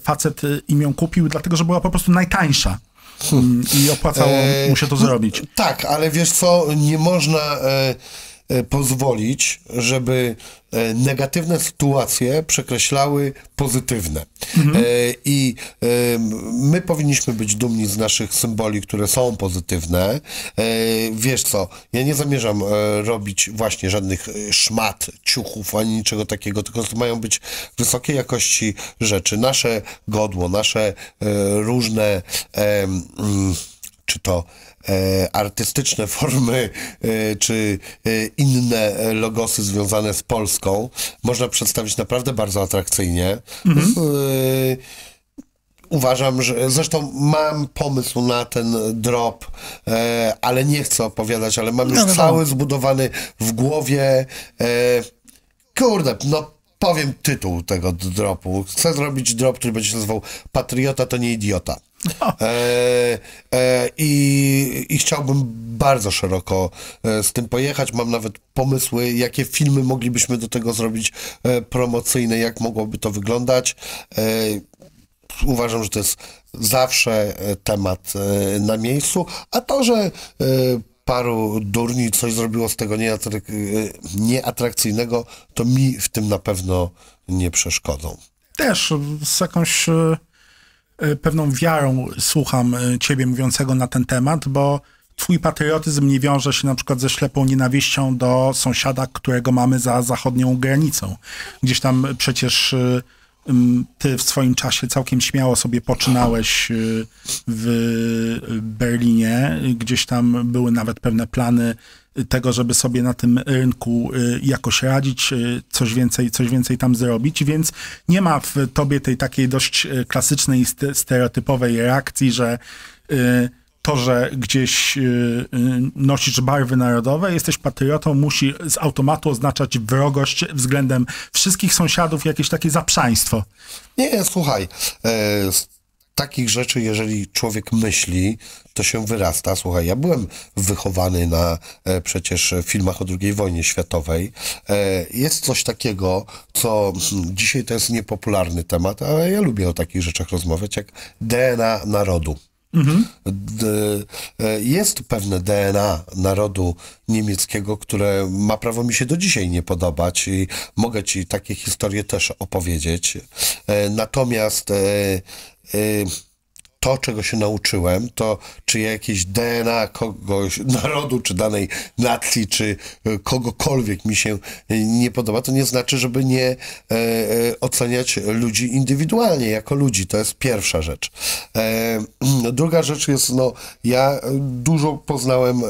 facet im ją kupił, dlatego że była po prostu najtańsza. Mm, I opłacało E, mu się to zrobić. Tak, ale wiesz co, nie można e, pozwolić, żeby e, negatywne sytuacje przekreślały pozytywne. E, I e, my powinniśmy być dumni z naszych symboli, które są pozytywne. E, wiesz co, ja nie zamierzam e, robić właśnie żadnych e, szmat, ciuchów, ani niczego takiego, tylko to mają być wysokiej jakości rzeczy. Nasze godło, nasze e, różne mm, czy to e, artystyczne (laughs) formy, e, czy e, inne e, logosy związane z Polską można przedstawić naprawdę bardzo atrakcyjnie. E, uważam, że zresztą mam pomysł na ten drop, e, ale nie chcę opowiadać, ale mam już No, no, no. cały zbudowany w głowie. E, kurde, no powiem tytuł tego dropu. Chcę zrobić drop, który będzie się nazywał Patriota to nie idiota. E, e, i, I chciałbym bardzo szeroko e, z tym pojechać. Mam nawet pomysły, jakie filmy moglibyśmy do tego zrobić e, promocyjne, jak mogłoby to wyglądać. E, uważam, że to jest zawsze e, temat na miejscu, a to, że paru durni coś zrobiło z tego nieatrak- nieatrakcyjnego, to mi w tym na pewno nie przeszkodzą. Też z jakąś pewną wiarą słucham e, ciebie mówiącego na ten temat, bo twój patriotyzm nie wiąże się na przykład ze ślepą nienawiścią do sąsiada, którego mamy za zachodnią granicą. Gdzieś tam przecież e, ty w swoim czasie całkiem śmiało sobie poczynałeś e, w Berlinie. Gdzieś tam były nawet pewne plany tego, żeby sobie na tym rynku y, jakoś radzić, y, coś więcej, coś więcej tam zrobić, więc nie ma w tobie tej takiej dość y, klasycznej, stereotypowej reakcji, że to, że gdzieś nosisz barwy narodowe, jesteś patriotą, musi z automatu oznaczać wrogość względem wszystkich sąsiadów, jakieś takie zaprzaństwo. Nie, słuchaj, e, takich rzeczy, jeżeli człowiek myśli, to się wyrasta. Słuchaj, ja byłem wychowany na e, przecież filmach o II wojnie światowej. E, jest coś takiego, co hmm, dzisiaj to jest niepopularny temat, ale ja lubię o takich rzeczach rozmawiać, jak DNA narodu. D, e, jest pewne DNA narodu niemieckiego, które ma prawo mi się do dzisiaj nie podobać i mogę ci takie historie też opowiedzieć. E, Natomiast e, to, czego się nauczyłem, to czy jakieś DNA kogoś, (laughs) narodu, czy danej nacji, czy e, kogokolwiek mi się e, nie podoba, to nie znaczy, żeby nie e, e, oceniać ludzi indywidualnie, jako ludzi. To jest pierwsza rzecz. E, druga rzecz jest, no, ja dużo poznałem e,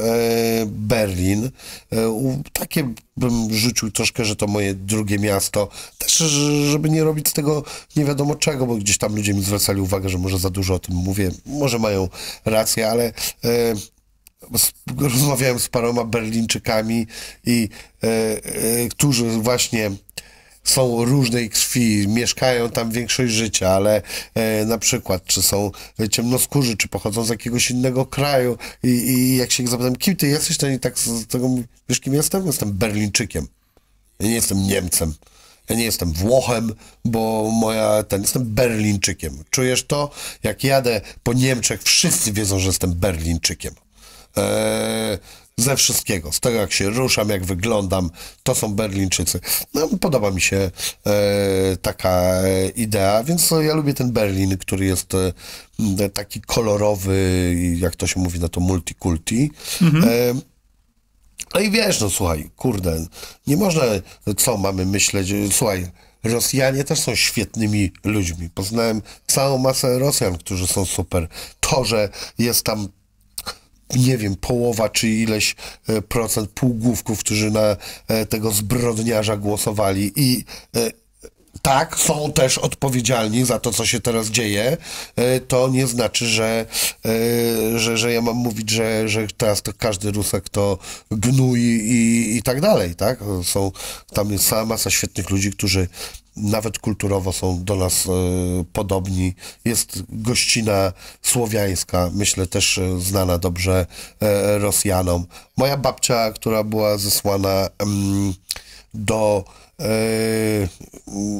Berlin. E, takie bym rzucił troszkę, że to moje drugie miasto. Też, żeby nie robić z tego nie wiadomo czego, bo gdzieś tam ludzie mi zwracali uwagę, że może za dużo o tym mówię. Może mają rację, ale e, rozmawiałem z paroma Berlińczykami i e, e, którzy właśnie są różnej krwi, mieszkają tam większość życia, ale e, na przykład, czy są ciemnoskórzy, czy pochodzą z jakiegoś innego kraju i, i jak się ich zapytam, kim ty jesteś, to oni tak z tego wiesz kim jestem? Jestem Berlińczykiem. Ja nie jestem Niemcem. Ja nie jestem Włochem, bo moja, ten, jestem Berlińczykiem. Czujesz to? Jak jadę po Niemczech, wszyscy wiedzą, że jestem Berlińczykiem. Eee, ze wszystkiego, z tego jak się ruszam, jak wyglądam, to są Berlińczycy. No, podoba mi się e, taka e, idea, więc ja lubię ten Berlin, który jest e, taki kolorowy, jak to się mówi, no to multikulti. E, no i wiesz, no słuchaj, kurde, nie można, co mamy myśleć, słuchaj, Rosjanie też są świetnymi ludźmi. Poznałem całą masę Rosjan, którzy są super. To, że jest tam nie wiem, połowa czy ileś e, procent półgłówków, którzy na e, tego zbrodniarza głosowali i e, tak, są też odpowiedzialni za to, co się teraz dzieje, to nie znaczy, że, że, że ja mam mówić, że, że teraz to każdy Rusek to gnój i, i tak dalej, tak? Są, tam jest cała masa świetnych ludzi, którzy nawet kulturowo są do nas e, podobni. Jest gościna słowiańska, myślę też e, znana dobrze e, Rosjanom. Moja babcia, która była zesłana do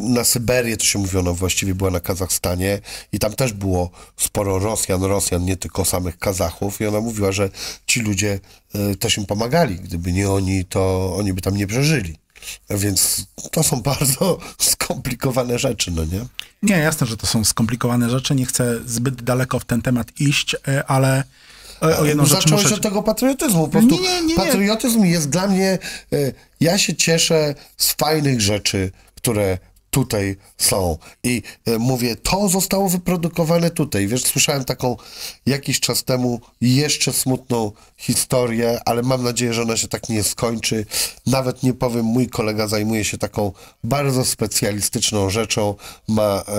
na Syberię, to się mówiono, właściwie była na Kazachstanie i tam też było sporo Rosjan, Rosjan, nie tylko samych Kazachów i ona mówiła, że ci ludzie też im pomagali. Gdyby nie oni, to oni by tam nie przeżyli. Więc to są (laughs) bardzo skomplikowane rzeczy, no nie? Nie, jasne, że to są skomplikowane rzeczy, nie chcę zbyt daleko w ten temat iść, e, ale o, o jedną Zacząłeś muszę... od tego patriotyzmu. Po prostu Nie, nie, nie, nie. patriotyzm jest dla mnie. e, Ja się cieszę z fajnych rzeczy, które tutaj są. I e, mówię, to zostało wyprodukowane tutaj. Wiesz, słyszałem taką jakiś czas temu jeszcze smutną historię, ale mam nadzieję, że ona się tak nie skończy. Nawet nie powiem, mój kolega zajmuje się taką bardzo specjalistyczną rzeczą. Ma e,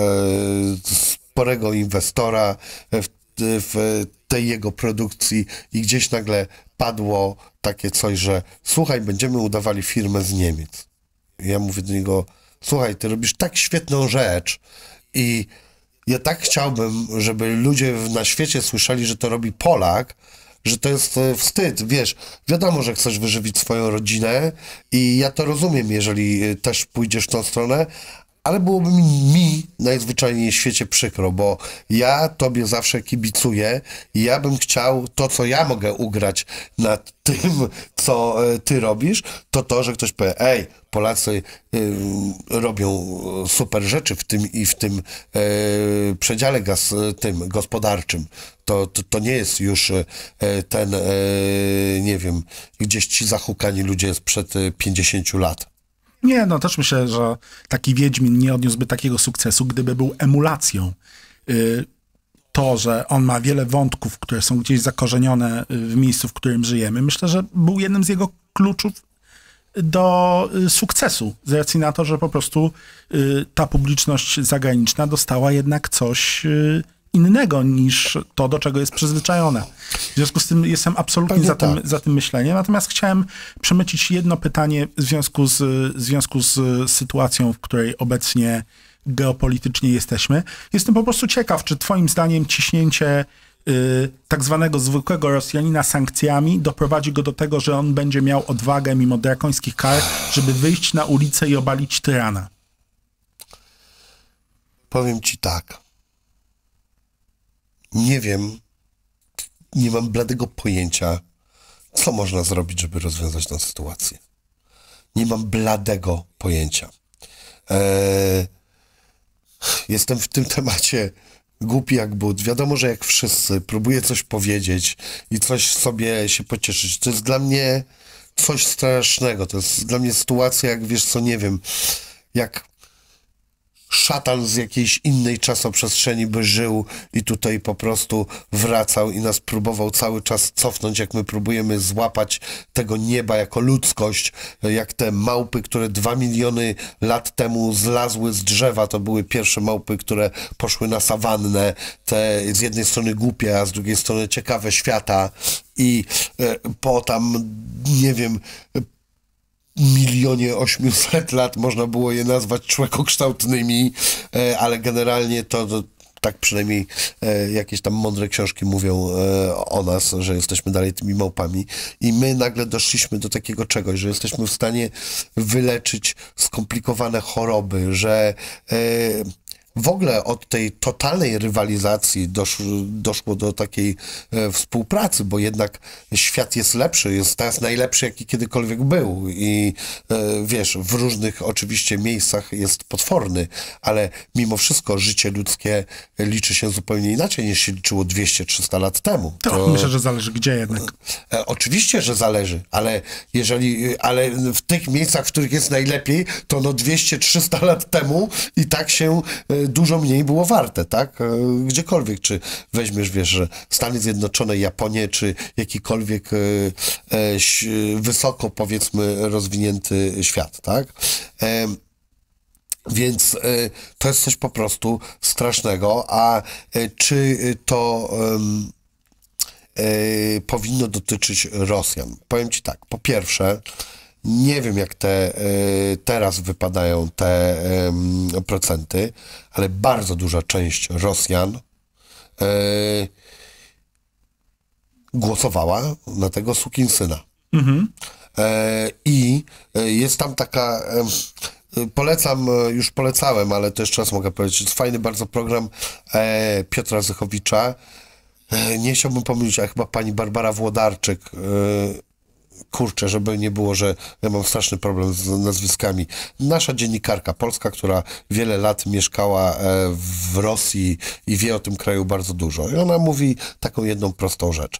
sporego inwestora w, w tej jego produkcji i gdzieś nagle padło takie coś, że słuchaj, będziemy udawali firmę z Niemiec. Ja mówię do niego, słuchaj, ty robisz tak świetną rzecz i ja tak chciałbym, żeby ludzie na świecie słyszeli, że to robi Polak, że to jest e, wstyd, wiesz, wiadomo, że chcesz wyżywić swoją rodzinę i ja to rozumiem, jeżeli e, też pójdziesz w tą stronę, ale byłoby mi, najzwyczajniej w świecie przykro, bo ja tobie zawsze kibicuję i ja bym chciał to, co ja mogę ugrać nad tym, co e, ty robisz, to to, że ktoś powie, ej, Polacy y, robią super rzeczy w tym i w tym y, przedziale gaz, tym gospodarczym. To, to, to nie jest już y, ten, nie wiem, gdzieś ci zahukani ludzie sprzed 50 lat. Nie, no też myślę, że taki Wiedźmin nie odniósłby takiego sukcesu, gdyby był emulacją. Y, to, że on ma wiele wątków, które są gdzieś zakorzenione w miejscu, w którym żyjemy, myślę, że był jednym z jego kluczów do y, sukcesu, z racji na to, że po prostu y, ta publiczność zagraniczna dostała jednak coś innego niż to, do czego jest przyzwyczajona. W związku z tym jestem absolutnie za tym, tak. za tym myśleniem. Natomiast chciałem przemycić jedno pytanie w związku, z, w związku z sytuacją, w której obecnie geopolitycznie jesteśmy. Jestem po prostu ciekaw, czy twoim zdaniem ciśnięcie y, tak zwanego zwykłego Rosjanina sankcjami doprowadzi go do tego, że on będzie miał odwagę mimo drakońskich kar, żeby wyjść na ulicę i obalić tyrana? Powiem ci tak nie wiem, nie mam bladego pojęcia, co można zrobić, żeby rozwiązać tę sytuację. Nie mam bladego pojęcia. Eee, jestem w tym (laughs) temacie głupi jak but. Wiadomo, że jak wszyscy, próbuję coś powiedzieć i coś sobie się pocieszyć. To jest dla mnie coś strasznego. To jest dla mnie sytuacja, jak wiesz co, nie wiem, jak szatan z jakiejś innej czasoprzestrzeni by żył i tutaj po prostu wracał i nas próbował cały czas cofnąć, jak my próbujemy złapać tego nieba jako ludzkość, jak te małpy, które dwa miliony lat temu zlazły z drzewa, to były pierwsze małpy, które poszły na sawannę, te z jednej strony głupie, a z drugiej strony ciekawe świata. I e, po tam, nie wiem, milionie 800 lat można było je nazwać człekokształtnymi, e, ale generalnie to, to tak przynajmniej e, jakieś tam mądre książki mówią e, o nas, że jesteśmy dalej tymi małpami. I my nagle doszliśmy do takiego czegoś, że jesteśmy w stanie wyleczyć skomplikowane choroby, że w ogóle od tej totalnej rywalizacji dosz, doszło do takiej e, współpracy, bo jednak świat jest lepszy, jest teraz najlepszy, jaki kiedykolwiek był i e, wiesz, w różnych oczywiście miejscach jest potworny, ale mimo wszystko życie ludzkie liczy się zupełnie inaczej niż się liczyło 200-300 lat temu. To, to myślę, że zależy gdzie jednak. E, oczywiście, że zależy, ale jeżeli, ale w tych miejscach, w których jest najlepiej, to no 200-300 lat temu i tak się e, dużo mniej było warte, tak? E, gdziekolwiek, czy weźmiesz, wiesz, Stany Zjednoczone, Japonię, czy jakikolwiek e, e, wysoko, powiedzmy, rozwinięty świat, tak? Więc to jest coś po prostu strasznego. A czy to powinno dotyczyć Rosjan? Powiem Ci tak. Po pierwsze, nie wiem, jak te e, teraz wypadają te procenty, ale bardzo duża część Rosjan e, głosowała na tego sukinsyna. Mhm. E, I jest tam taka polecam, już polecałem, ale to jeszcze raz mogę powiedzieć, jest fajny bardzo program Piotra Zychowicza. Nie chciałbym pomylić, ale chyba pani Barbara Włodarczyk kurczę, żeby nie było, że ja mam straszny problem z nazwiskami. Nasza dziennikarka polska, która wiele lat mieszkała e, w Rosji i wie o tym kraju bardzo dużo. I ona mówi taką jedną prostą rzecz.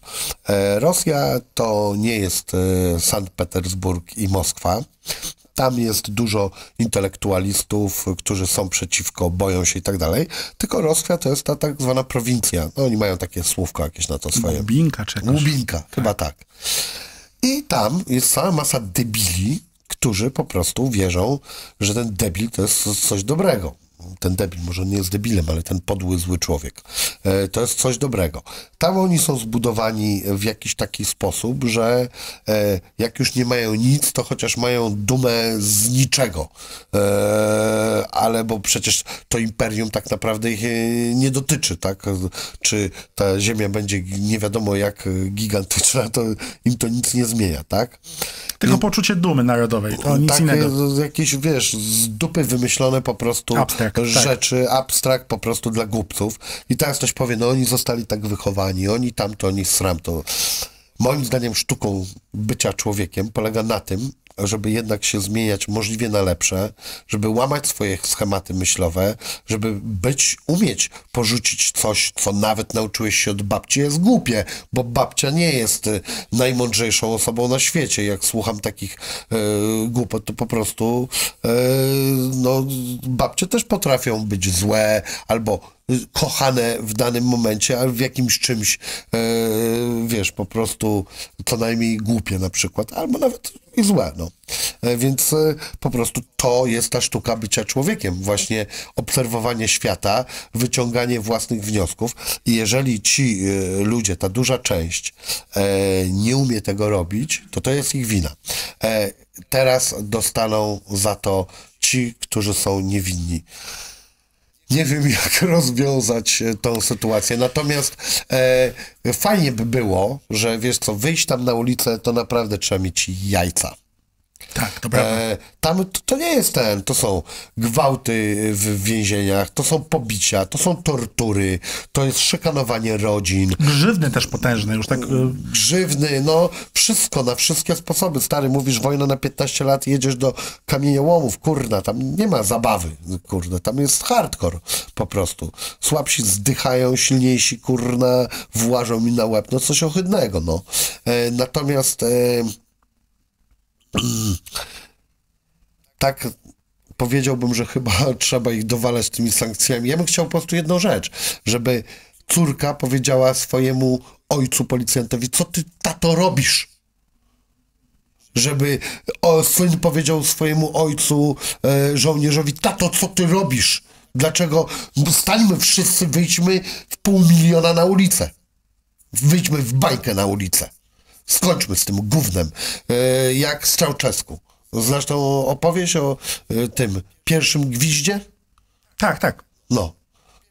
E, Rosja to nie jest e, Sankt Petersburg i Moskwa. Tam jest dużo intelektualistów, którzy są przeciwko, boją się i tak dalej. Tylko Rosja to jest ta tak zwana prowincja. No, oni mają takie słówko jakieś na to swoje. Łubinka czy Łubinka, chyba tak. I tam jest cała masa debili, którzy po prostu wierzą, że ten debil to jest coś dobrego. Ten debil, może nie jest debilem, ale ten podły, zły człowiek. E, to jest coś dobrego. Tam oni są zbudowani w jakiś taki sposób, że e, jak już nie mają nic, to chociaż mają dumę z niczego. E, ale bo przecież to imperium tak naprawdę ich nie dotyczy, tak? Czy ta ziemia będzie nie wiadomo jak gigantyczna, to im to nic nie zmienia, tak? Tylko poczucie dumy narodowej, to nic Takie innego. jakieś, wiesz, z dupy wymyślone po prostu Abstrakt, tak. rzeczy, abstrakt po prostu dla głupców. I teraz ktoś powie, no oni zostali tak wychowani, oni tamto, oni sram to. Moim zdaniem sztuką bycia człowiekiem polega na tym, żeby jednak się zmieniać możliwie na lepsze, żeby łamać swoje schematy myślowe, żeby być, umieć porzucić coś, co nawet nauczyłeś się od babci, jest głupie, bo babcia nie jest y, najmądrzejszą osobą na świecie. Jak słucham takich e, głupot, to po prostu e, no, babcie też potrafią być złe albo kochane w danym momencie, ale w jakimś czymś, e, wiesz, po prostu co najmniej głupie na przykład, albo nawet i złe, no. E, Więc e, po prostu to jest ta sztuka bycia człowiekiem, właśnie obserwowanie świata, wyciąganie własnych wniosków i jeżeli ci e, ludzie, ta duża część e, nie umie tego robić, to to jest ich wina. E, Teraz dostaną za to ci, którzy są niewinni. Nie wiem, (laughs) jak rozwiązać e, tą sytuację. Natomiast e, fajnie by było, że wiesz co, wyjść tam na ulicę, to naprawdę trzeba mieć jajca. Tak, to prawda. E, tam to, nie jest ten, to są gwałty w więzieniach, to są pobicia, to są tortury, to jest szykanowanie rodzin, Grzywny też potężny, już tak... y, grzywny, no wszystko, na wszystkie sposoby. Stary, mówisz wojna na 15 lat, jedziesz do kamieniołomów, kurna, tam nie ma zabawy, kurde, tam jest hardcore po prostu. Słabsi zdychają, silniejsi, kurna, włażą mi na łeb, no coś ohydnego, no. E, natomiast e, (clears throat) tak powiedziałbym, że chyba (laughs) trzeba ich dowalać tymi sankcjami. Ja bym chciał po prostu jedną rzecz, żeby córka powiedziała swojemu ojcu policjantowi, co ty tato robisz? Żeby o, syn powiedział swojemu ojcu e, żołnierzowi, tato, co ty robisz? Dlaczego? Stańmy wszyscy, wyjdźmy w pół miliona na ulicę. Wyjdźmy w bajkę na ulicę. Skończmy z tym gównem, e, jak z Czałczesku. Znasz tą opowieść o e, tym pierwszym gwiździe? tak, tak. No.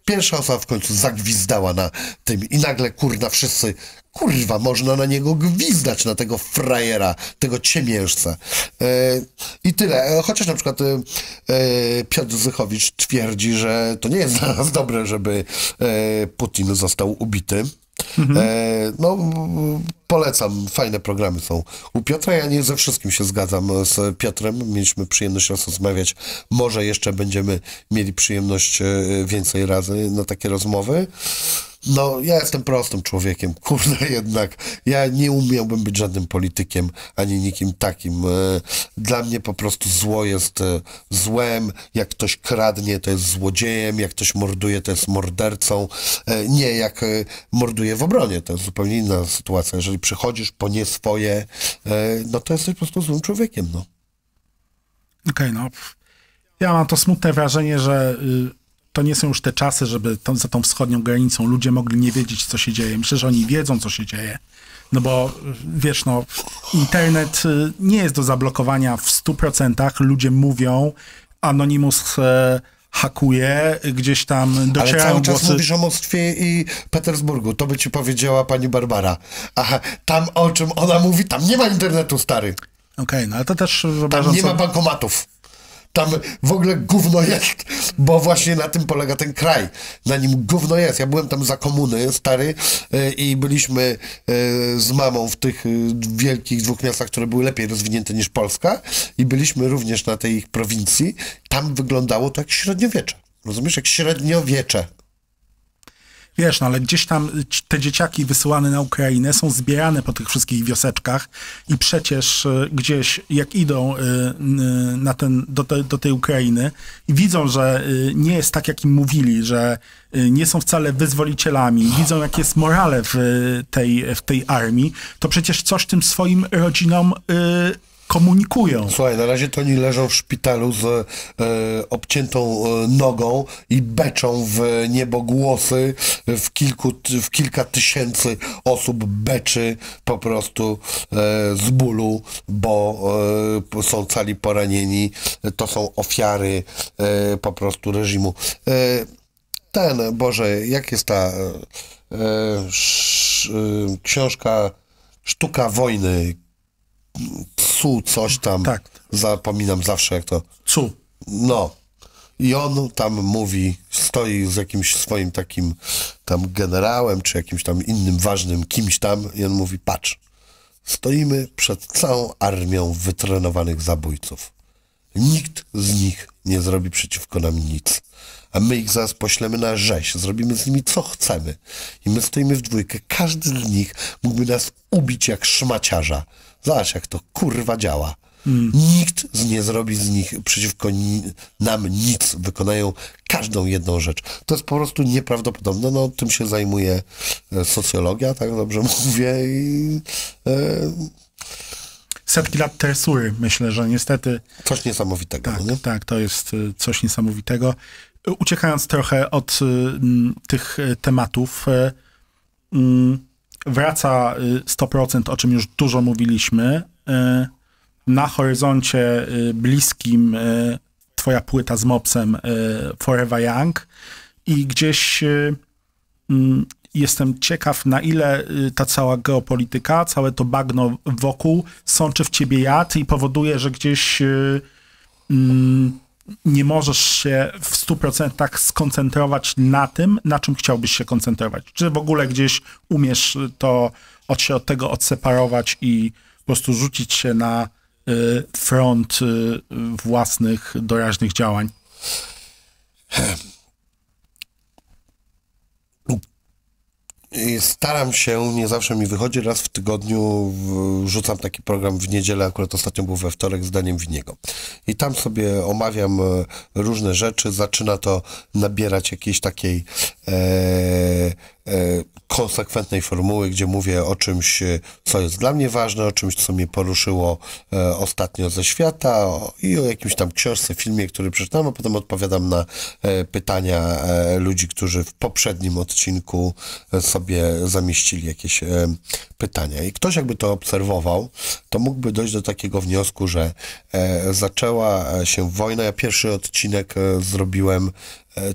Pierwsza osoba w końcu zagwizdała na tym i nagle, kurna, wszyscy, kurwa, można na niego gwizdać, na tego frajera, tego ciemiężca. E, I tyle. Chociaż na przykład Piotr Zychowicz twierdzi, że to nie jest dla nas dobre, żeby Putin został ubity. E, no, polecam, fajne programy są u Piotra. Ja nie ze wszystkim się zgadzam z Piotrem. Mieliśmy przyjemność rozmawiać. Może jeszcze będziemy mieli przyjemność e, więcej razy na takie rozmowy. No, ja jestem prostym człowiekiem, (laughs) kurde, jednak. Ja nie umiałbym być żadnym politykiem, ani nikim takim. E, Dla mnie po prostu zło jest e, złem. Jak ktoś kradnie, to jest złodziejem. Jak ktoś morduje, to jest mordercą. E, Nie jak morduje w obronie. To jest zupełnie inna sytuacja. Jeżeli przychodzisz po nie swoje, no to jesteś po prostu złym człowiekiem, no. Okej, no. Ja mam to smutne wrażenie, że y, to nie są już te czasy, żeby za tą wschodnią granicą ludzie mogli nie wiedzieć, co się dzieje. Myślę, że oni wiedzą, co się dzieje. No bo wiesz, no, internet y, nie jest do zablokowania w 100%. Ludzie mówią, Anonymous e, hakuje, gdzieś tam Ale docierają cały czas głosy. mówisz o Moskwie i Petersburgu. To by ci powiedziała pani Barbara. Aha, tam o czym ona mówi, tam nie ma internetu, stary. Okej, no ale to też Tam nie ma bankomatów. Tam w ogóle gówno jest, bo właśnie na tym polega ten kraj. Na nim gówno jest. Ja byłem tam za komuny, stary, y, i byliśmy y, z mamą w tych y, wielkich dwóch miastach, które były lepiej rozwinięte niż Polska i byliśmy również na tej ich prowincji. Tam wyglądało to jak średniowiecze. Rozumiesz? Jak średniowiecze. Wiesz, no ale gdzieś tam ci- te dzieciaki wysyłane na Ukrainę są zbierane po tych wszystkich wioseczkach i przecież e, gdzieś jak idą n- na ten, do, te, do tej Ukrainy i widzą, że nie jest tak, jak im mówili, że nie są wcale wyzwolicielami, widzą, jak jest morale w tej, w tej armii, to przecież coś tym swoim rodzinom komunikują. Słuchaj, na razie to oni leżą w szpitalu z e, obciętą e, nogą i beczą w niebo głosy. W, kilku, w kilka tysięcy osób beczy po prostu e, z bólu, bo e, są cali poranieni. To są ofiary e, po prostu reżimu. E, ten, Boże, jak jest ta sz, książka Sztuka wojny Su coś tam. Tak. Zapominam zawsze jak to. Cu. No. I on tam mówi, stoi z jakimś swoim takim tam generałem, czy jakimś tam innym ważnym kimś tam i on mówi, patrz, stoimy przed całą armią wytrenowanych zabójców. Nikt z nich nie zrobi przeciwko nam nic. A my ich zaraz poślemy na rzeź, zrobimy z nimi co chcemy. I my stoimy w dwójkę. Każdy z nich mógłby nas ubić jak szmaciarza. Zobacz, jak to kurwa działa. Nikt z nie zrobi z nich przeciwko ni nam nic. Wykonają każdą jedną rzecz. To jest po prostu nieprawdopodobne. No, tym się zajmuje e, socjologia, tak dobrze (laughs) mówię. I, e, Setki lat tersury, myślę, że niestety coś niesamowitego. tak, no nie? tak, to jest y, coś niesamowitego. Uciekając trochę od y, tych y, tematów, y, wraca y, 100%, o czym już dużo mówiliśmy. Na horyzoncie bliskim twoja płyta z Mopsem Forever Young i gdzieś jestem ciekaw, na ile ta cała geopolityka, całe to bagno wokół sączy w ciebie jad i powoduje, że gdzieś nie możesz się w 100% skoncentrować na tym, na czym chciałbyś się koncentrować. Czy w ogóle gdzieś umiesz to od się od tego odseparować i po prostu rzucić się na y, front y, własnych doraźnych działań? (laughs) staram się, nie zawsze mi wychodzi, raz w tygodniu rzucam taki program w niedzielę, akurat ostatnio był we wtorek z Daniem Winiego. I tam sobie omawiam e, różne rzeczy, zaczyna to nabierać jakiejś takiej e, konsekwentnej formuły, gdzie mówię o czymś, e, co jest dla mnie ważne, o czymś, co mnie poruszyło e, ostatnio ze świata i o jakimś tam książce, filmie, który przeczytałem, a potem odpowiadam na e, pytania e, ludzi, którzy w poprzednim odcinku e, sobie zamieścili jakieś e, pytania. I ktoś jakby to obserwował, to mógłby dojść do takiego wniosku, że e, zaczęła się wojna. Ja pierwszy odcinek e, zrobiłem e,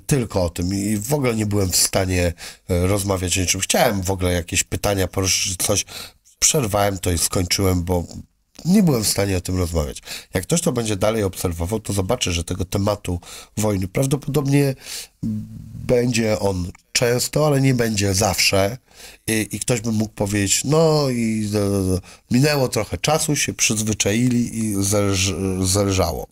tylko o tym i w ogóle nie byłem w stanie e, rozmawiać o niczym. Chciałem w ogóle jakieś pytania poruszyć, coś. Przerwałem to i skończyłem, bo nie byłem w stanie o tym rozmawiać. Jak ktoś to będzie dalej obserwował, to zobaczy, że tego tematu wojny prawdopodobnie będzie on często, ale nie będzie zawsze. I, i ktoś by mógł powiedzieć, no i do, do, do, minęło trochę czasu, się przyzwyczaili i zelż, zelżało.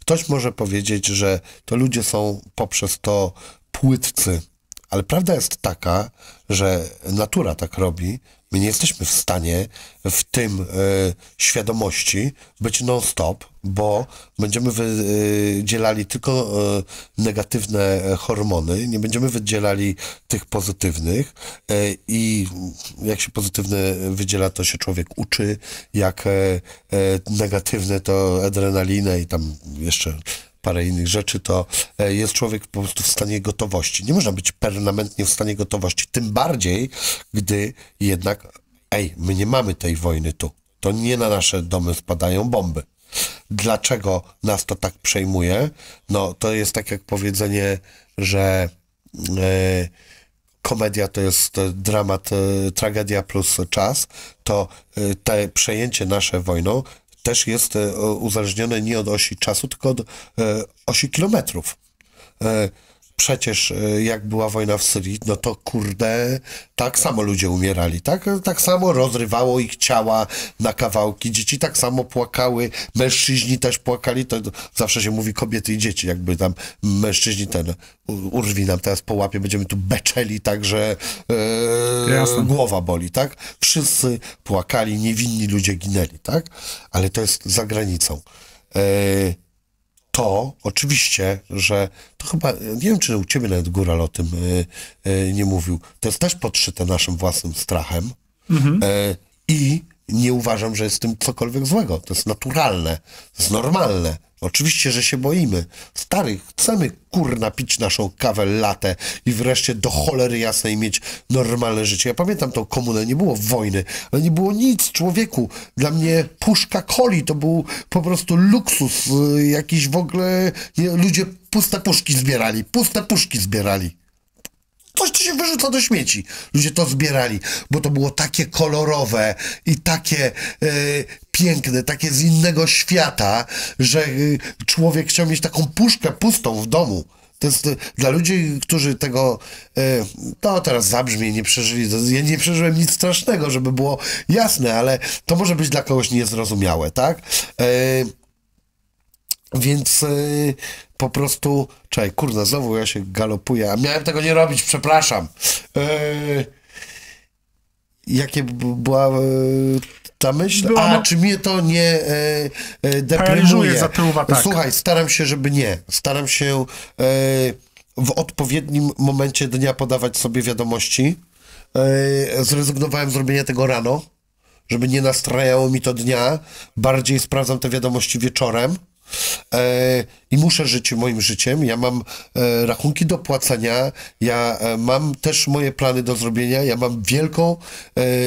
Ktoś może powiedzieć, że to ludzie są poprzez to płytcy, ale prawda jest taka, że natura tak robi. My nie jesteśmy w stanie w tym e, świadomości być non-stop, bo będziemy wydzielali tylko e, negatywne hormony, nie będziemy wydzielali tych pozytywnych e, i jak się pozytywne wydziela, to się człowiek uczy, jak negatywne to adrenalinę i tam jeszcze parę innych rzeczy, to e, jest człowiek po prostu w stanie gotowości. Nie można być permanentnie w stanie gotowości, tym bardziej, gdy jednak, ej, my nie mamy tej wojny tu. To nie na nasze domy spadają bomby. Dlaczego nas to tak przejmuje? No, to jest tak jak powiedzenie, że e, komedia to jest dramat, e, tragedia plus czas, to te przejęcie nasze wojną też jest e, uzależnione nie od osi czasu, tylko od e, osi kilometrów. Przecież e, jak była wojna w Syrii, no to kurde, tak samo ludzie umierali, tak? Tak samo rozrywało ich ciała na kawałki, dzieci tak samo płakały, mężczyźni też płakali, to zawsze się mówi kobiety i dzieci, jakby tam mężczyźni ten urwi nam teraz po łapie, będziemy tu beczeli, tak, że e, głowa boli, tak? Wszyscy płakali, niewinni ludzie ginęli, tak? Ale to jest za granicą. E, to oczywiście, że to chyba, nie wiem, czy u ciebie nawet Góral o tym e, e, nie mówił, to jest też podszyte naszym własnym strachem. E, i nie uważam, że jest w tym cokolwiek złego. To jest naturalne, to jest normalne. Oczywiście, że się boimy. Stary, chcemy kurna pić naszą kawę latę i wreszcie do cholery jasnej mieć normalne życie. Ja pamiętam tą komunę, nie było wojny, ale nie było nic, człowieku. Dla mnie puszka coli to był po prostu luksus, y, jakiś w ogóle, nie, ludzie puste puszki zbierali, puste puszki zbierali. Coś to się wyrzuca do śmieci. Ludzie to zbierali, bo to było takie kolorowe i takie e, piękne, takie z innego świata, że e, człowiek chciał mieć taką puszkę pustą w domu. To jest e, dla ludzi, którzy tego, to teraz zabrzmi, nie przeżyli, ja nie przeżyłem nic strasznego, żeby było jasne, ale to może być dla kogoś niezrozumiałe, tak? E, więc y, po prostu. Czekaj, kurde, znowu ja się galopuję. A miałem tego nie robić, przepraszam. Y, jakie była y, ta myśl? Była, A, no- czy mnie to nie e, e, Paraliżuje, deprymuje? zatruwa, tak. Słuchaj, staram się, żeby nie. Staram się e, w odpowiednim momencie dnia podawać sobie wiadomości. E, zrezygnowałem z robienia tego rano, żeby nie nastrajało mi to dnia. Bardziej sprawdzam te wiadomości wieczorem. E, I muszę żyć moim życiem. Ja mam e, rachunki do płacenia, ja e, mam też moje plany do zrobienia. Ja mam wielką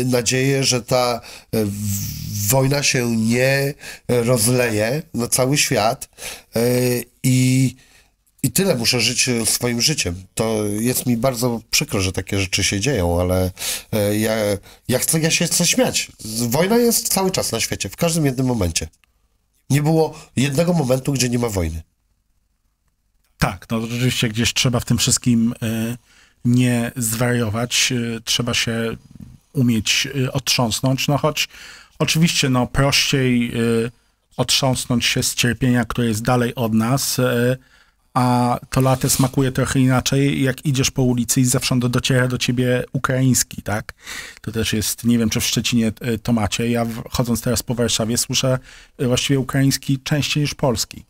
nadzieję, że ta wojna się nie rozleje na cały świat. I i tyle muszę żyć swoim życiem. To jest mi bardzo przykro, że takie rzeczy się dzieją, ale ja, ja, chcę, ja się chcę śmiać. Wojna jest cały czas na świecie, w każdym jednym momencie. Nie było jednego momentu, gdzie nie ma wojny. Tak, no rzeczywiście gdzieś trzeba w tym wszystkim y, nie zwariować, y, trzeba się umieć y, otrząsnąć, no choć oczywiście no prościej otrząsnąć się z cierpienia, które jest dalej od nas, a to latę smakuje trochę inaczej, jak idziesz po ulicy i zawsze do, dociera do ciebie ukraiński, tak? To też jest, nie wiem, czy w Szczecinie y, to macie. Ja chodząc teraz po Warszawie słyszę y, właściwie ukraiński częściej niż polski.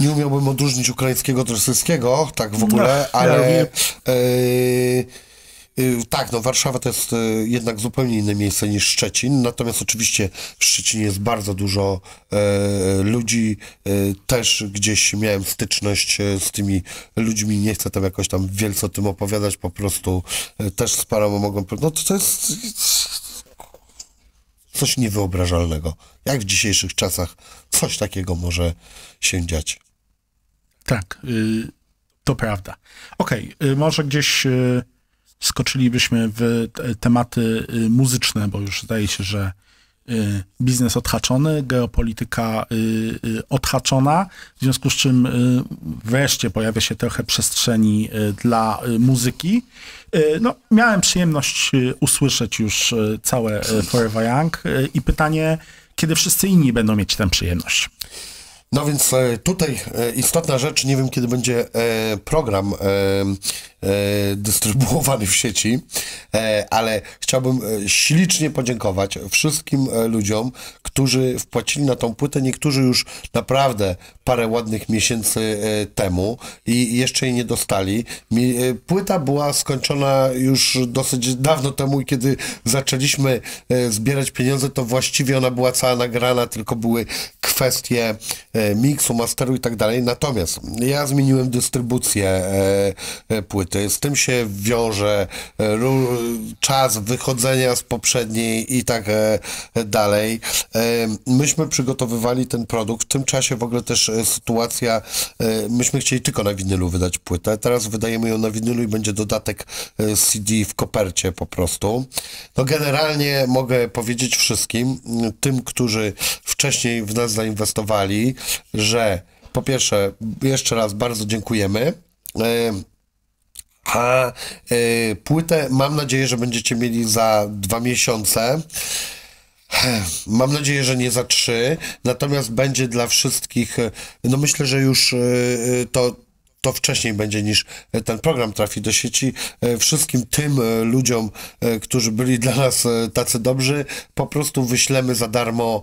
Nie umiałbym odróżnić ukraińskiego od rosyjskiego, tak w ogóle, No, ja ale wiem. E, tak, no Warszawa to jest e, jednak zupełnie inne miejsce niż Szczecin, natomiast oczywiście w Szczecinie jest bardzo dużo e, ludzi, e, też gdzieś miałem styczność e, z tymi ludźmi, nie chcę tam jakoś tam wielce o tym opowiadać, po prostu e, też z paroma mogą, no to, to jest coś niewyobrażalnego. Jak w dzisiejszych czasach coś takiego może się dziać. Tak, y, to prawda. Okej, y, może gdzieś y, skoczylibyśmy w te- tematy y, muzyczne, bo już zdaje się, że y, biznes odhaczony, geopolityka y, odhaczona, w związku z czym wreszcie pojawia się trochę przestrzeni dla muzyki. No, miałem przyjemność usłyszeć już całe Forever Young i pytanie, kiedy wszyscy inni będą mieć tę przyjemność? No więc e, tutaj e, istotna rzecz, nie wiem kiedy będzie e, program dystrybuowany w sieci, e, ale chciałbym e, ślicznie podziękować wszystkim e, ludziom, którzy wpłacili na tą płytę, niektórzy już naprawdę parę ładnych miesięcy e, temu i jeszcze jej nie dostali. E, płyta była skończona już dosyć dawno temu i kiedy zaczęliśmy e, zbierać pieniądze, to właściwie ona była cała nagrana, tylko były kwestie e, miksu, masteru i tak dalej. Natomiast ja zmieniłem dystrybucję e, e, płyty. Z tym się wiąże e, czas wychodzenia z poprzedniej i tak e, dalej. E, myśmy przygotowywali ten produkt. W tym czasie w ogóle też sytuacja, myśmy chcieli tylko na winylu wydać płytę. Teraz wydajemy ją na winylu i będzie dodatek CD w kopercie po prostu. No generalnie mogę powiedzieć wszystkim, tym, którzy wcześniej w nas zainwestowali, że po pierwsze, jeszcze raz bardzo dziękujemy. A e, płytę mam nadzieję, że będziecie mieli za dwa miesiące. Mam nadzieję, że nie za trzy, natomiast będzie dla wszystkich, e, no myślę, że już e, e, to, to wcześniej będzie niż ten program trafi do sieci. E, Wszystkim tym ludziom, którzy byli dla nas tacy dobrzy, po prostu wyślemy za darmo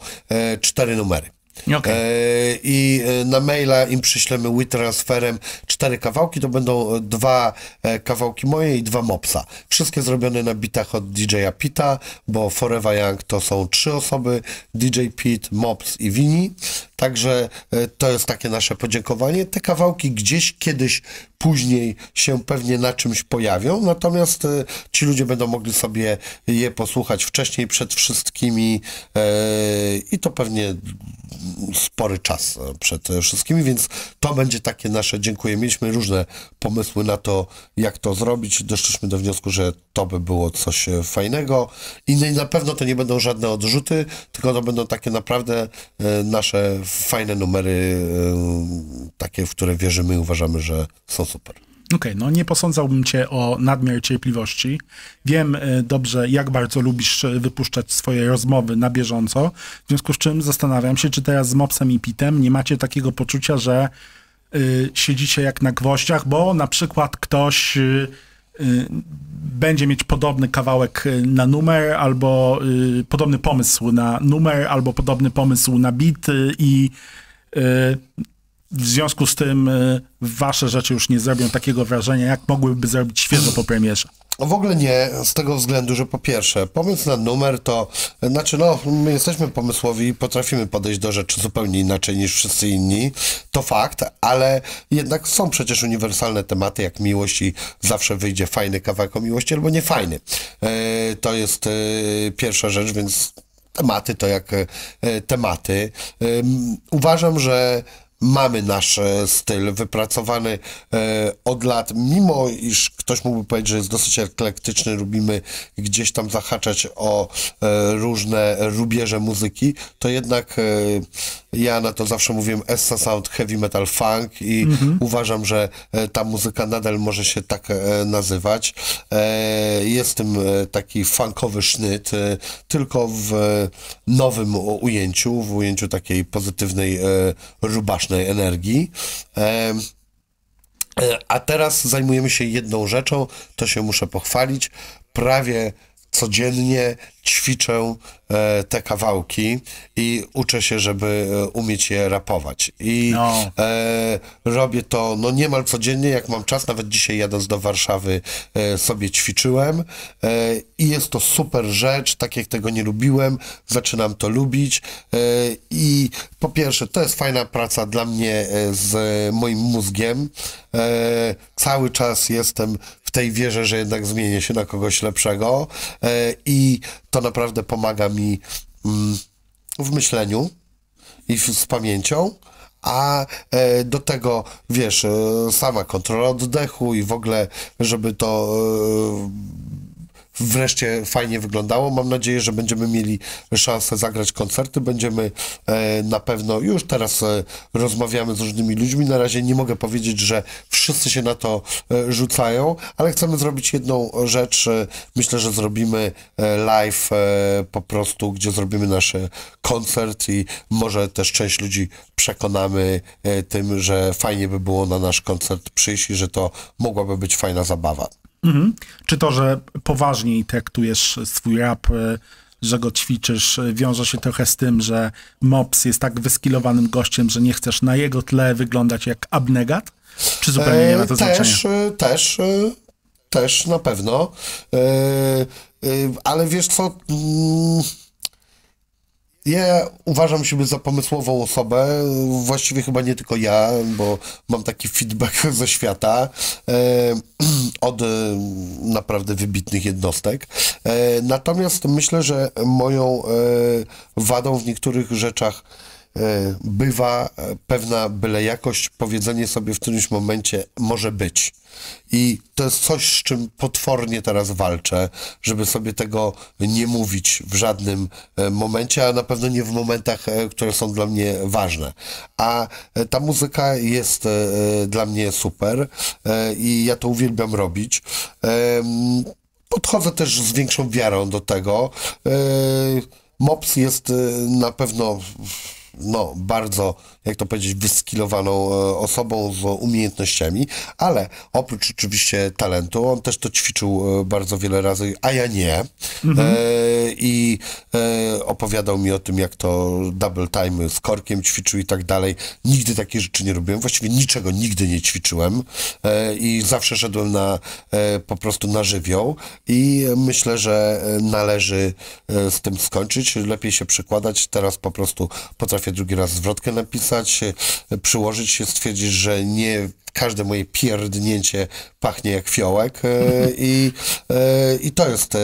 cztery numery. Okay. E, I e, na maila im przyślemy WeTransferem cztery kawałki, to będą dwa e, kawałki moje i dwa Mopsa. Wszystkie zrobione na bitach od DJ-a Pita, bo Forever Young to są trzy osoby, DJ Pit, Mops i Wini. Także to jest takie nasze podziękowanie. Te kawałki gdzieś kiedyś później się pewnie na czymś pojawią, natomiast ci ludzie będą mogli sobie je posłuchać wcześniej przed wszystkimi i to pewnie spory czas przed wszystkimi, więc to będzie takie nasze dziękuję. Mieliśmy różne pomysły na to, jak to zrobić. Doszliśmy do wniosku, że to by było coś fajnego i na pewno to nie będą żadne odrzuty, tylko to będą takie naprawdę e, nasze fajne numery, e, takie, w które wierzymy i uważamy, że są super. Okej, okay, no nie posądzałbym cię o nadmiar cierpliwości. Wiem e, dobrze, jak bardzo lubisz e, wypuszczać swoje rozmowy na bieżąco, w związku z czym zastanawiam się, czy teraz z Mopsem i Pitem nie macie takiego poczucia, że y, siedzicie jak na gwoździach, bo na przykład ktoś y, y, będzie mieć podobny kawałek na numer, albo podobny pomysł na numer, albo podobny pomysł na beat i w związku z tym y, wasze rzeczy już nie zrobią takiego wrażenia, jak mogłyby zrobić świeżo po premierze. W ogóle nie, z tego względu, że po pierwsze, pomysł na numer to, znaczy no, my jesteśmy pomysłowi i potrafimy podejść do rzeczy zupełnie inaczej niż wszyscy inni, to fakt, ale jednak są przecież uniwersalne tematy, jak miłość i zawsze wyjdzie fajny kawałek o miłości albo niefajny. E, to jest e, pierwsza rzecz, więc tematy to jak e, tematy. E, uważam, że mamy nasz e, styl wypracowany e, od lat, mimo iż ktoś mógłby powiedzieć, że jest dosyć eklektyczny, lubimy gdzieś tam zahaczać o e, różne rubieże muzyki, to jednak ja na to zawsze mówiłem Essa Sound Heavy Metal Funk i mhm. uważam, że ta muzyka nadal może się tak nazywać. Jest tym taki funkowy sznyt, tylko w nowym ujęciu, w ujęciu takiej pozytywnej, rubasznej energii. E, a teraz zajmujemy się jedną rzeczą, to się muszę pochwalić. Prawie codziennie ćwiczę e, te kawałki i uczę się, żeby e, umieć je rapować. I no. e, robię to no niemal codziennie, jak mam czas, nawet dzisiaj jadąc do Warszawy sobie ćwiczyłem i jest to super rzecz, tak jak tego nie lubiłem, zaczynam to lubić i po pierwsze, to jest fajna praca dla mnie z moim mózgiem. Cały czas jestem tej wierze, że jednak zmienię się na kogoś lepszego i to naprawdę pomaga mi mm, w myśleniu i z pamięcią, a e, do tego, wiesz, e, sama kontrola oddechu i w ogóle, żeby to e, wreszcie fajnie wyglądało. Mam nadzieję, że będziemy mieli szansę zagrać koncerty. Będziemy e, na pewno, już teraz e, rozmawiamy z różnymi ludźmi. Na razie nie mogę powiedzieć, że wszyscy się na to e, rzucają, ale chcemy zrobić jedną rzecz. Myślę, że zrobimy live po prostu, gdzie zrobimy nasz koncert i może też część ludzi przekonamy tym, że fajnie by było na nasz koncert przyjść i że to mogłaby być fajna zabawa. Mhm. Czy to, że poważniej traktujesz swój rap, e, że go ćwiczysz, e, wiąże się trochę z tym, że Mops jest tak wyskilowanym gościem, że nie chcesz na jego tle wyglądać jak abnegat? Czy zupełnie nie ma to też, znaczenia? Też, też na pewno. E, ale wiesz co... Ja uważam siebie za pomysłową osobę, właściwie chyba nie tylko ja, bo mam taki feedback (laughs) ze świata e, (clears throat) od e, naprawdę wybitnych jednostek. E, natomiast myślę, że moją e, wadą w niektórych rzeczach bywa pewna byle jakość, powiedzenie sobie w którymś momencie może być. I to jest coś, z czym potwornie teraz walczę, żeby sobie tego nie mówić w żadnym e, momencie, a na pewno nie w momentach, e, które są dla mnie ważne. A e, ta muzyka jest dla mnie super i ja to uwielbiam robić. Podchodzę też z większą wiarą do tego. Mops jest na pewno no, bardzo, jak to powiedzieć, wyskilowaną e, osobą z umiejętnościami, ale oprócz oczywiście talentu, on też to ćwiczył e, bardzo wiele razy, a ja nie. Mhm. E, i opowiadał mi o tym, jak to double time z korkiem ćwiczył i tak dalej. Nigdy takie rzeczy nie robiłem, właściwie niczego nigdy nie ćwiczyłem i zawsze szedłem na po prostu na żywioł i myślę, że należy z tym skończyć. Lepiej się przykładać. Teraz po prostu potrafię drugi raz zwrotkę napisać, e, przyłożyć się, stwierdzić, że nie każde moje pierdnięcie pachnie jak fiołek e, i, e, i to jest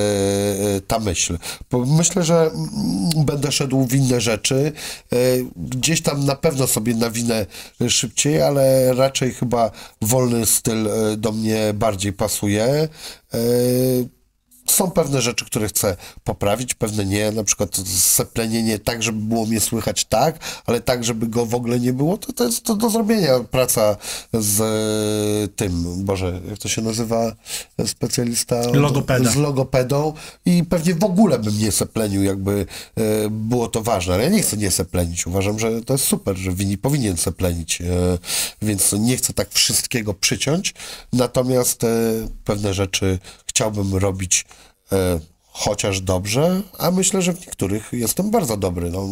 ta myśl. Myślę, że mm, będę szedł w inne rzeczy. Gdzieś tam na pewno sobie nawinę szybciej, ale raczej chyba wolny styl do mnie bardziej pasuje. Są pewne rzeczy, które chcę poprawić, pewne nie, na przykład seplenienie tak, żeby było mnie słychać tak, ale tak, żeby go w ogóle nie było, to, to jest to do zrobienia praca z e, tym, Boże, jak to się nazywa specjalista? Logopeda. Z logopedą i pewnie w ogóle bym nie seplenił, jakby e, było to ważne, ale ja nie chcę nie seplenić, uważam, że to jest super, że wini powinien seplenić, e, więc nie chcę tak wszystkiego przyciąć, natomiast pewne rzeczy chciałbym robić e, chociaż dobrze, a myślę, że w niektórych jestem bardzo dobry, no,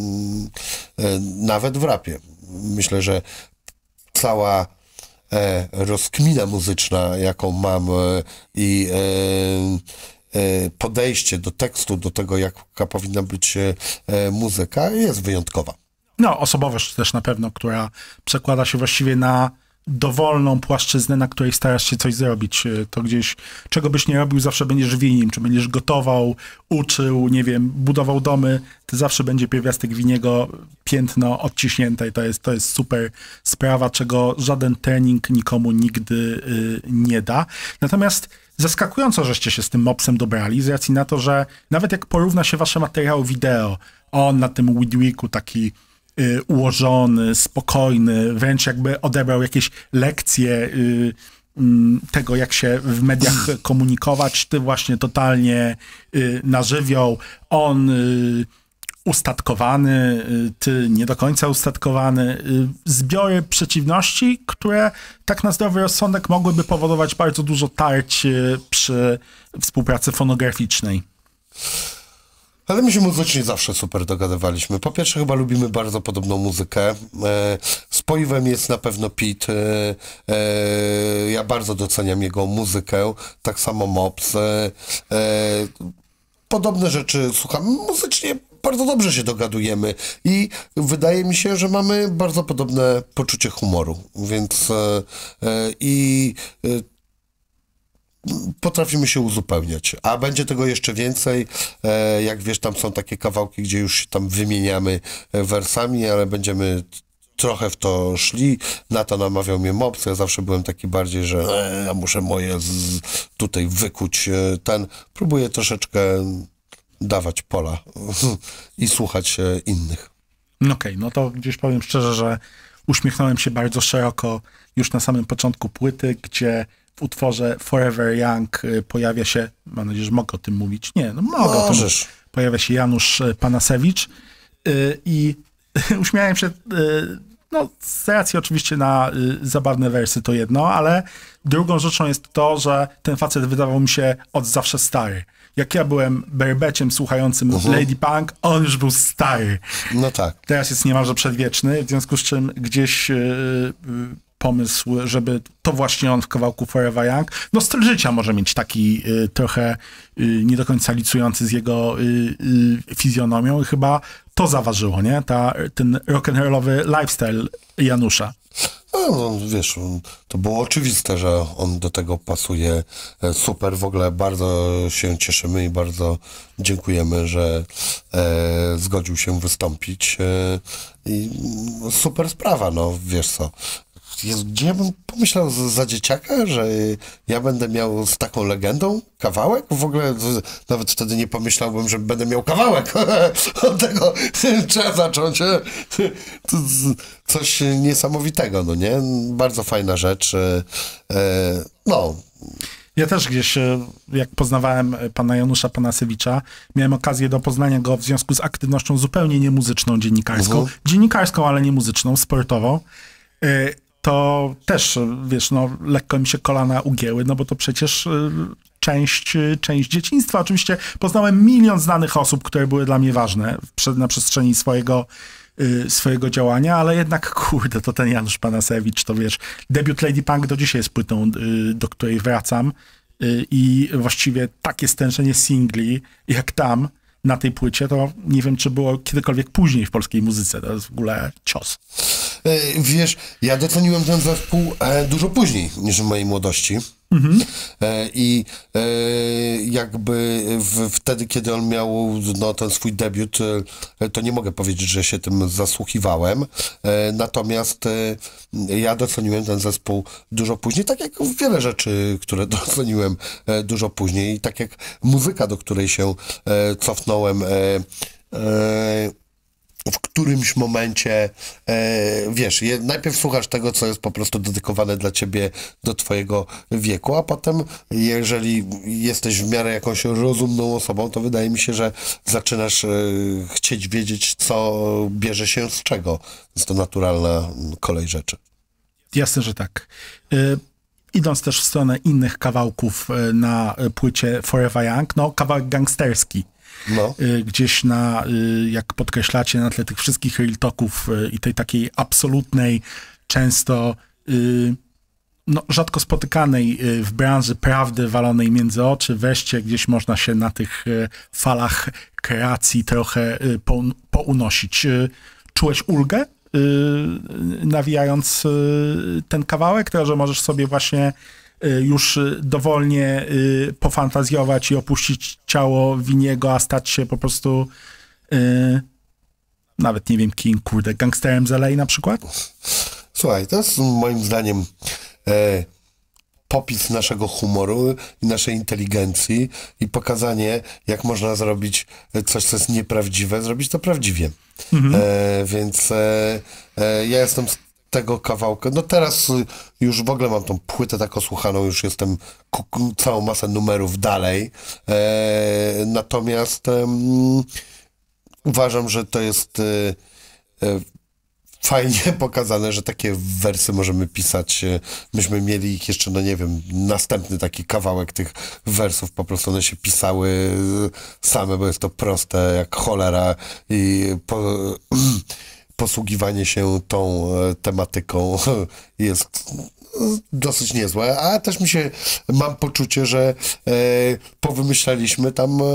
e, nawet w rapie. Myślę, że cała e, rozkmina muzyczna, jaką mam e, i e, e, podejście do tekstu, do tego, jaka powinna być muzyka, jest wyjątkowa. No, osobowość też na pewno, która przekłada się właściwie na dowolną płaszczyznę, na której starasz się coś zrobić. E, To gdzieś, czego byś nie robił, zawsze będziesz winiem. Czy będziesz gotował, uczył, nie wiem, budował domy, to zawsze będzie pierwiastek winiego, piętno odciśnięte i to jest, to jest super sprawa, czego żaden trening nikomu nigdy y, nie da. Natomiast zaskakująco, żeście się z tym mopsem dobrali, z racji na to, że nawet jak porówna się wasze materiały wideo, on na tym Widwiku taki ułożony, spokojny, wręcz jakby odebrał jakieś lekcje y, mm, tego, jak się w mediach komunikować, ty właśnie totalnie y, na żywioł, on y, ustatkowany, y, ty nie do końca ustatkowany, y, zbiory przeciwności, które tak na zdrowy rozsądek mogłyby powodować bardzo dużo tarć y, przy współpracy fonograficznej. Ale my się muzycznie zawsze super dogadywaliśmy. Po pierwsze, chyba lubimy bardzo podobną muzykę. E, z Poiwem jest na pewno Pete. E, e, ja bardzo doceniam jego muzykę. Tak samo Mops. E, e, podobne rzeczy słucham. Muzycznie bardzo dobrze się dogadujemy i wydaje mi się, że mamy bardzo podobne poczucie humoru. Więc e, e, i e, potrafimy się uzupełniać. A będzie tego jeszcze więcej. E, jak wiesz, tam są takie kawałki, gdzie już tam wymieniamy e, wersami, ale będziemy trochę w to szli. Na to namawiał mnie Mops. Ja zawsze byłem taki bardziej, że e, ja muszę moje z, tutaj wykuć e, ten. Próbuję troszeczkę dawać pola (laughs) i słuchać innych. No Okej, no to gdzieś powiem szczerze, że uśmiechnąłem się bardzo szeroko już na samym początku płyty, gdzie w utworze Forever Young y, pojawia się, mam nadzieję, że mogę o tym mówić, nie, no mogę o tym Możesz. mówić. Pojawia się Janusz y, Panasewicz y, i (laughs) uśmiałem się, no z racji oczywiście na zabawne wersy to jedno, ale drugą rzeczą jest to, że ten facet wydawał mi się od zawsze stary. Jak ja byłem berbeciem słuchającym Lady Punk, on już był stary. No tak. Teraz jest niemalże przedwieczny, w związku z czym gdzieś yy, pomysł, żeby to właśnie on w kawałku Forever Young, no styl życia może mieć taki yy, trochę yy, nie do końca licujący z jego yy, yy, fizjonomią i chyba to zaważyło, nie? Ta, ten rock'n'rollowy lifestyle Janusza. No, no, wiesz, to było oczywiste, że on do tego pasuje e, super. W ogóle bardzo się cieszymy i bardzo dziękujemy, że e, zgodził się wystąpić. E, I mm, super sprawa, no wiesz co. Jezu, gdzie ja bym pomyślał za, dzieciaka, że ja będę miał z taką legendą kawałek? W ogóle nawet wtedy nie pomyślałbym, że będę miał kawałek. (laughs) Od tego (laughs) trzeba zacząć. e, coś niesamowitego, no nie? Bardzo fajna rzecz. e, e, No, Ja też gdzieś, e, jak poznawałem e, pana Janusza Panasewicza, miałem okazję do poznania go w związku z aktywnością zupełnie niemuzyczną dziennikarską. Mhm. Dziennikarską, ale nie muzyczną, sportową. To też, wiesz, no, lekko mi się kolana ugięły, no bo to przecież e, część, część dzieciństwa. Oczywiście poznałem milion znanych osób, które były dla mnie ważne na przestrzeni swojego, swojego działania, ale jednak, kurde, to ten Janusz Panasewicz, to wiesz, debiut Lady Punk do dzisiaj jest płytą, do której wracam i właściwie takie stężenie singli, jak tam, na tej płycie, to nie wiem, czy było kiedykolwiek później w polskiej muzyce. To jest w ogóle cios. E, wiesz, ja doceniłem ten zespół e, dużo później niż w mojej młodości. Mhm. I jakby w, wtedy, kiedy on miał no, ten swój debiut, to nie mogę powiedzieć, że się tym zasłuchiwałem. Natomiast ja doceniłem ten zespół dużo później, tak jak wiele rzeczy, które (laughs) doceniłem dużo później. Tak jak muzyka, do której się cofnąłem w którymś momencie, e, wiesz, je, najpierw słuchasz tego, co jest po prostu dedykowane dla ciebie do twojego wieku, a potem, jeżeli jesteś w miarę jakąś rozumną osobą, to wydaje mi się, że zaczynasz e, chcieć wiedzieć, co bierze się z czego. Jest to naturalna kolej rzeczy. Jasne, że tak. E, idąc też w stronę innych kawałków e, na płycie Forever Young, no kawałek gangsterski no. Y, gdzieś na, y, jak podkreślacie, na tle tych wszystkich real talków y, i tej takiej absolutnej, często no, rzadko spotykanej w branży prawdy walonej między oczy, weźcie, gdzieś można się na tych falach kreacji trochę pounosić. Czułeś ulgę, nawijając ten kawałek, to że możesz sobie właśnie już y, dowolnie y, pofantazjować i opuścić ciało Winiego, a stać się po prostu nawet nie wiem kim, kurde, gangsterem z LA na przykład? Słuchaj, to jest moim zdaniem e, popis naszego humoru i naszej inteligencji i pokazanie, jak można zrobić coś, co jest nieprawdziwe, zrobić to prawdziwie. Mhm. E, więc e, e ja jestem tego kawałka. No teraz y, już w ogóle mam tą płytę tak osłuchaną, już jestem całą masę numerów dalej. E, natomiast uważam, że to jest e, e fajnie (laughs) pokazane, że takie wersy możemy pisać. E, myśmy mieli ich jeszcze, no nie wiem, następny taki kawałek tych wersów, po prostu one się pisały e, same, bo jest to proste jak cholera i po, (clears throat) posługiwanie się tą e, tematyką (laughs) jest dosyć niezłe, a też mi się, mam poczucie, że e, powymyślaliśmy tam e,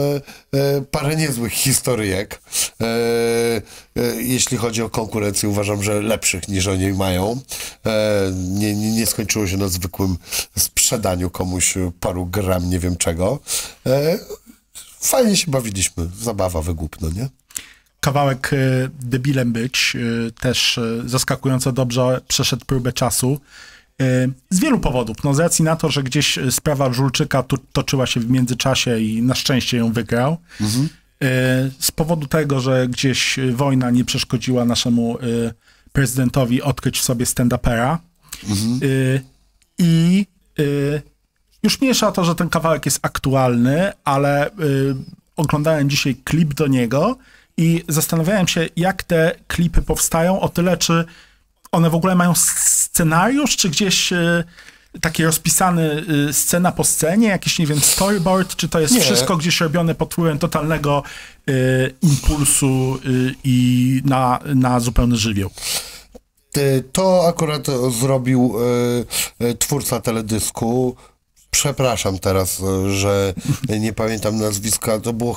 e parę niezłych historyjek. E, e, jeśli chodzi o konkurencję, uważam, że lepszych niż oni mają. E, nie, nie, nie, skończyło się na zwykłym sprzedaniu komuś paru gram nie wiem czego. fajnie się bawiliśmy, zabawa wygłupno, nie? Kawałek e, debilem być e, też e, zaskakująco dobrze przeszedł próbę czasu. Z wielu powodów. No, z racji na to, że gdzieś sprawa Żulczyka tu, toczyła się w międzyczasie i na szczęście ją wygrał. Mhm. Z powodu tego, że gdzieś wojna nie przeszkodziła naszemu prezydentowi odkryć w sobie stand-upera. Mhm. I już mniejsza o to, że ten kawałek jest aktualny, ale oglądałem dzisiaj klip do niego i zastanawiałem się, jak te klipy powstają, o tyle, czy one w ogóle mają scenariusz, czy gdzieś y, taki rozpisany y, scena po scenie, jakiś, nie wiem, storyboard, czy to jest nie. wszystko gdzieś robione pod wpływem totalnego y, impulsu i na, na zupełny żywioł? To akurat zrobił twórca teledysku, Przepraszam teraz, e, że nie pamiętam nazwiska. To było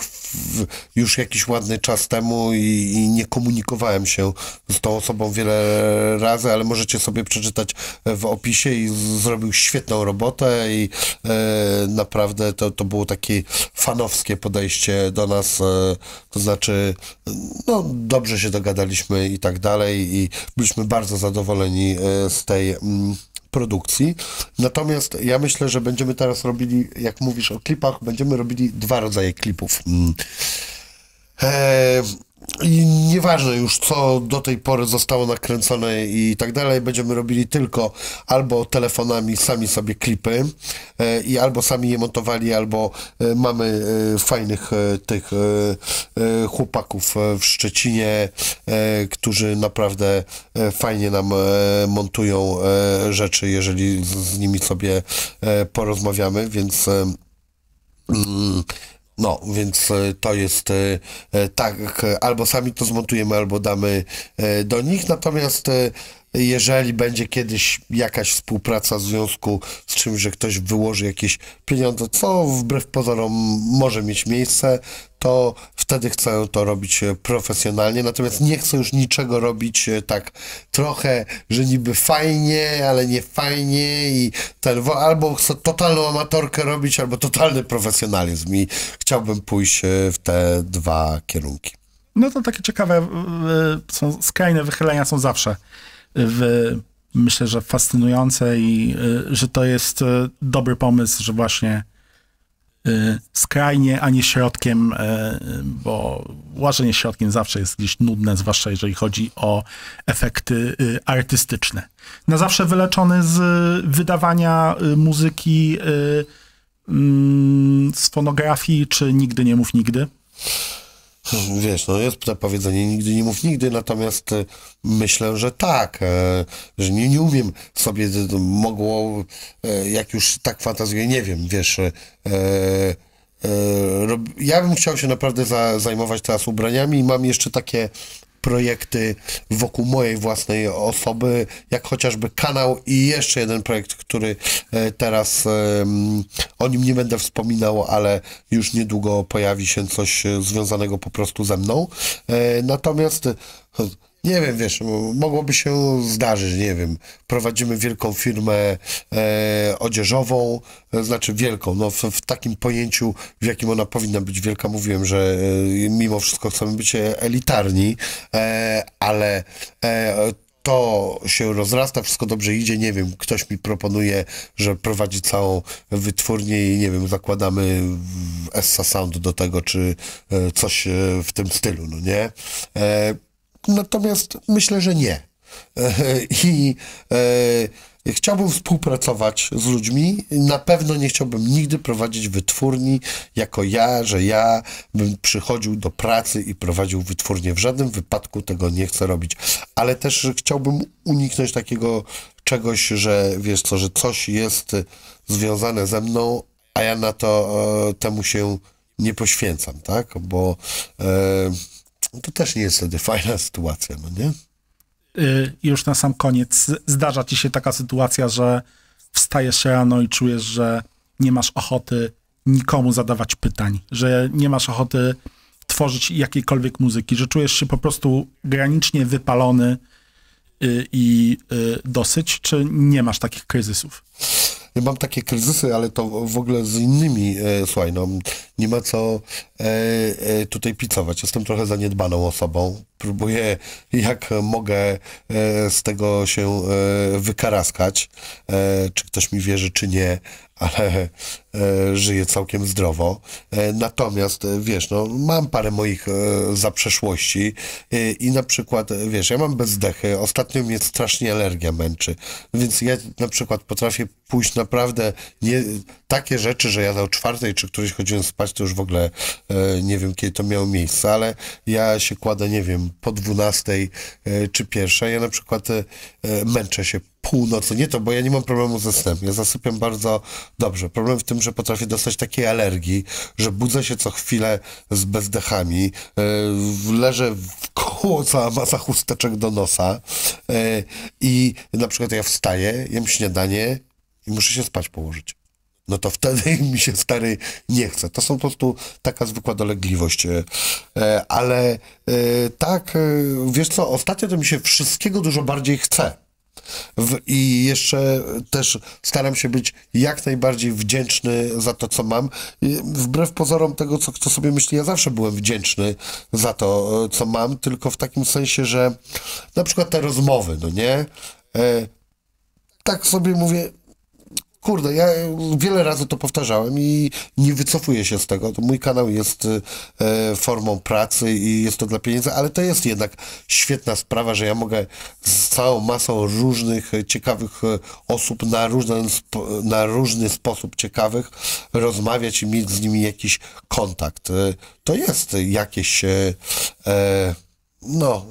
już jakiś ładny czas temu i, i, nie komunikowałem się z tą osobą wiele razy, ale możecie sobie przeczytać w opisie i zrobił świetną robotę i e, naprawdę to, to było takie fanowskie podejście do nas. E, to znaczy, no dobrze się dogadaliśmy i tak dalej i byliśmy bardzo zadowoleni e, z tej mm, produkcji. Natomiast ja myślę, że będziemy teraz robili, jak mówisz o klipach, będziemy robili dwa rodzaje klipów. Eee, i nieważne już, co do tej pory zostało nakręcone i tak dalej, będziemy robili tylko albo telefonami sami sobie klipy e, i albo sami je montowali, albo e, mamy e, fajnych e, tych e, e, chłopaków w Szczecinie, którzy naprawdę fajnie nam montują rzeczy, jeżeli z, z nimi sobie porozmawiamy, więc Mm, no, więc e, to jest e, e, tak, albo sami to zmontujemy, albo damy do nich. Natomiast jeżeli będzie kiedyś jakaś współpraca w związku z czymś, że ktoś wyłoży jakieś pieniądze, co wbrew pozorom może mieć miejsce, to wtedy chcę to robić profesjonalnie, natomiast nie chcę już niczego robić tak trochę, że niby fajnie, ale nie fajnie i ten, albo chcę totalną amatorkę robić, albo totalny profesjonalizm i chciałbym pójść w te dwa kierunki. No to takie ciekawe, są skrajne wychylenia są zawsze w, myślę, że fascynujące i y, że to jest y, dobry pomysł, że właśnie y, skrajnie, a nie środkiem, bo łażenie środkiem zawsze jest gdzieś nudne, zwłaszcza jeżeli chodzi o efekty artystyczne. Na zawsze wyleczony z wydawania muzyki mm, z fonografii, czy nigdy nie mów nigdy? Wiesz, no jest to powiedzenie nigdy nie mów nigdy, natomiast e, myślę, że tak, e, że nie, nie umiem sobie, mogło, e, jak już tak fantazjuję, nie wiem, wiesz, ja bym chciał się naprawdę za, zajmować teraz ubraniami i mam jeszcze takie projekty wokół mojej własnej osoby, jak chociażby kanał i jeszcze jeden projekt, który e, teraz o nim nie będę wspominał, ale już niedługo pojawi się coś e, związanego po prostu ze mną. E, natomiast nie wiem, wiesz, mogłoby się zdarzyć, nie wiem, prowadzimy wielką firmę e, odzieżową, e, znaczy wielką, no w, w, takim pojęciu, w jakim ona powinna być wielka, mówiłem, że e, mimo wszystko chcemy być elitarni, e, ale e, to się rozrasta, wszystko dobrze idzie, nie wiem, ktoś mi proponuje, że prowadzi całą wytwórnię i nie wiem, zakładamy Essa Sound do tego, czy e, coś w tym stylu, no nie? Natomiast myślę, że nie. (laughs) I e, chciałbym współpracować z ludźmi. Na pewno nie chciałbym nigdy prowadzić wytwórni jako ja, że ja bym przychodził do pracy i prowadził wytwórnię. W żadnym wypadku tego nie chcę robić. Ale też chciałbym uniknąć takiego czegoś, że wiesz co, że coś jest związane ze mną, a ja na to e, temu się nie poświęcam, tak? Bo e, no to też nie jest wtedy fajna (laughs) sytuacja, no nie? Y, już na sam koniec, zdarza ci się taka sytuacja, że wstajesz rano i czujesz, że nie masz ochoty nikomu zadawać pytań, że nie masz ochoty tworzyć jakiejkolwiek muzyki, że czujesz się po prostu granicznie wypalony y, i y, dosyć, czy nie masz takich kryzysów? Ja mam takie kryzysy, ale to w ogóle z innymi, e, słuchaj, no, nie ma co e, e, tutaj picować. Jestem trochę zaniedbaną osobą. Próbuję jak mogę e, z tego się e, wykaraskać, e, czy ktoś mi wierzy, czy nie, ale e, żyję całkiem zdrowo. E, natomiast, e, wiesz, no, mam parę moich zaprzeszłości i na przykład, wiesz, ja mam bezdechy, ostatnio mnie strasznie alergia męczy, więc ja na przykład potrafię pójść naprawdę nie, takie rzeczy, że ja o czwartej czy któryś chodziłem spać, to już w ogóle nie wiem, kiedy to miało miejsce, ale ja się kładę, nie wiem, po dwunastej czy pierwszej, ja na przykład męczę się północy. Nie to, bo ja nie mam problemu ze snem. Ja zasypiam bardzo dobrze. Problem w tym, że potrafię dostać takiej alergii, że budzę się co chwilę z bezdechami, yy, leżę w koło cała masa chusteczek do nosa yy, i na przykład ja wstaję, jem śniadanie i muszę się spać położyć no to wtedy (laughs) mi się stary nie chce. To są po prostu taka zwykła dolegliwość. E, ale tak, wiesz co, ostatnio to mi się wszystkiego dużo bardziej chce. W, I jeszcze też staram się być jak najbardziej wdzięczny za to, co mam. Wbrew pozorom tego, co kto sobie myśli, ja zawsze byłem wdzięczny za to, co mam, tylko w takim sensie, że na przykład te rozmowy, no nie? E, tak sobie mówię, Kurde, ja wiele razy to powtarzałem i nie wycofuję się z tego. Mój kanał jest e, formą pracy i jest to dla pieniędzy, ale to jest jednak świetna sprawa, że ja mogę z całą masą różnych ciekawych e, osób na, różny, na różny sposób ciekawych rozmawiać i mieć z nimi jakiś kontakt. E, to jest jakieś, e, no,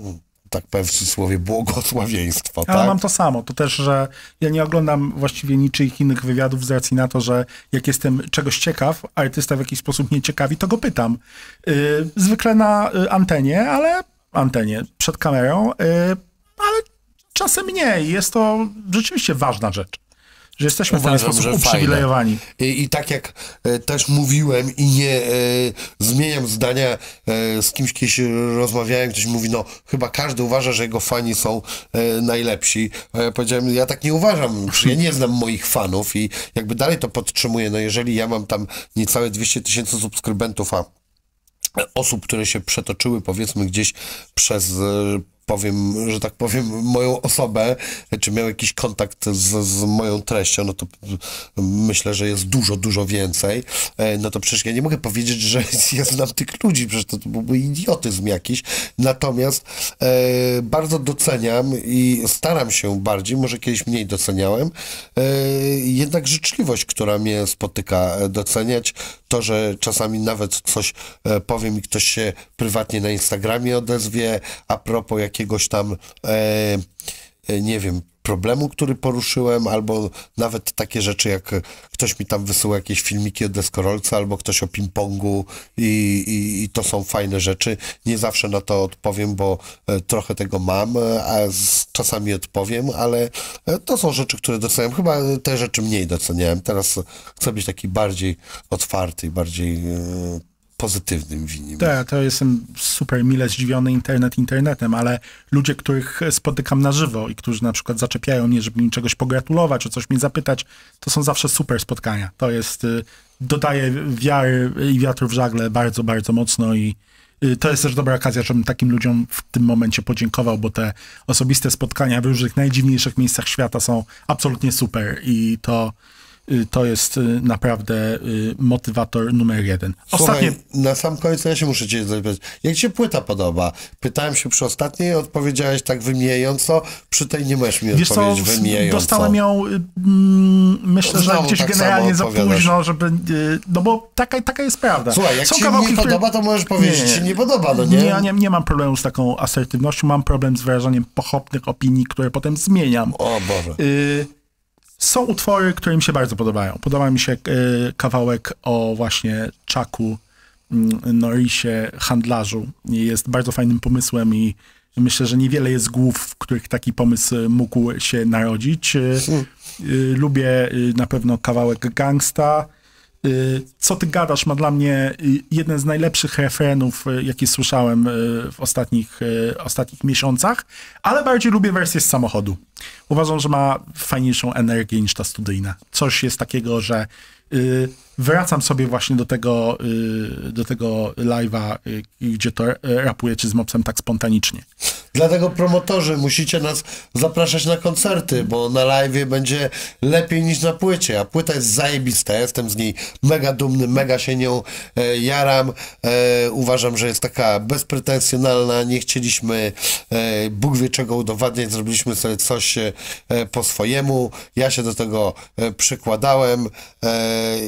tak powiem w cudzysłowie, błogosławieństwo. Ja tak? mam to samo. To też, że ja nie oglądam właściwie niczyich innych wywiadów z racji na to, że jak jestem czegoś ciekaw, artysta w jakiś sposób mnie ciekawi, to go pytam. Yy, zwykle na y, antenie, ale antenie, przed kamerą, yy, ale czasem nie. Jest to rzeczywiście ważna rzecz. Że jesteśmy w Uważam, sposób uprzywilejowani. I, I tak jak e, też mówiłem i nie e, zmieniam zdania, e, z kimś kiedyś rozmawiałem, ktoś mówi, no chyba każdy uważa, że jego fani są e, najlepsi. A ja powiedziałem, ja tak nie uważam, ja nie znam moich fanów i jakby dalej to podtrzymuję, no jeżeli ja mam tam niecałe 200 tysięcy subskrybentów, a osób, które się przetoczyły powiedzmy gdzieś przez e, powiem, że tak powiem, moją osobę, czy miał jakiś kontakt z, z moją treścią, no to myślę, że jest dużo, dużo więcej, E, no to przecież ja nie mogę powiedzieć, że (laughs) ja znam tych ludzi, przecież to, to byłby idiotyzm jakiś. Natomiast e, bardzo doceniam i staram się bardziej, może kiedyś mniej doceniałem, e, jednak życzliwość, która mnie spotyka, e, doceniać to, że czasami nawet coś e, powiem i ktoś się prywatnie na Instagramie odezwie a propos jakiegoś tam, e, e, nie wiem, problemu, który poruszyłem, albo nawet takie rzeczy, jak ktoś mi tam wysyła jakieś filmiki o deskorolce, albo ktoś o ping-pongu i, i, i to są fajne rzeczy. Nie zawsze na to odpowiem, bo e, trochę tego mam, e, a czasami odpowiem, ale to są rzeczy, które doceniam. Chyba te rzeczy mniej doceniałem. Teraz chcę być taki bardziej otwarty bardziej pozytywnym winiem. Tak, to jestem super mile zdziwiony internet internetem, ale ludzie, których spotykam na żywo i którzy na przykład zaczepiają mnie, żeby mi czegoś pogratulować, o coś mnie zapytać, to są zawsze super spotkania. To jest, y, dodaje wiary i wiatru w żagle bardzo, bardzo mocno i y, to jest też dobra okazja, żebym takim ludziom w tym momencie podziękował, bo te osobiste spotkania w różnych najdziwniejszych miejscach świata są absolutnie super i to, to jest y, naprawdę y, motywator numer jeden. Ostatnie, Słuchaj, na sam koniec ja się muszę cię zapytać, jak ci się płyta podoba? Pytałem się przy ostatniej, odpowiedziałeś tak wymijająco, przy tej nie możesz mi Wiesz co, odpowiedzieć wymijająco. dostałem ją, y, mm, myślę, że Znowu gdzieś tak generalnie za późno, żeby, y, no bo taka, taka jest prawda. Słuchaj, jak Są ci kawałki, nie podoba, to możesz powiedzieć, że ci nie podoba, no nie? Nie, ja nie, nie mam problemu z taką asertywnością, mam problem z wyrażaniem pochopnych opinii, które potem zmieniam. O Boże. Y, są utwory, które mi się bardzo podobają. Podoba mi się y, kawałek o właśnie Czaku, mm, Norrisie, handlarzu. Jest bardzo fajnym pomysłem i myślę, że niewiele jest głów, w których taki pomysł mógł się narodzić. Y, y, lubię y, na pewno kawałek Gangsta. Y, Co ty gadasz ma dla mnie y, jeden z najlepszych refrenów, y, jakie słyszałem w ostatnich, ostatnich miesiącach, ale bardziej lubię wersję z samochodu. Uważam, że ma fajniejszą energię niż ta studyjna. Coś jest takiego, że wracam sobie właśnie do tego, y, do tego live'a, y, gdzie to y, rapujecie z Mopsem tak spontanicznie. Dlatego promotorzy musicie nas zapraszać na koncerty, bo na live będzie lepiej niż na płycie, a płyta jest zajebista, jestem z niej mega dumny, mega się nią e, jaram, e, uważam, że jest taka bezpretensjonalna, nie chcieliśmy e, Bóg wie czego udowadniać, zrobiliśmy sobie coś po swojemu, ja się do tego przykładałem,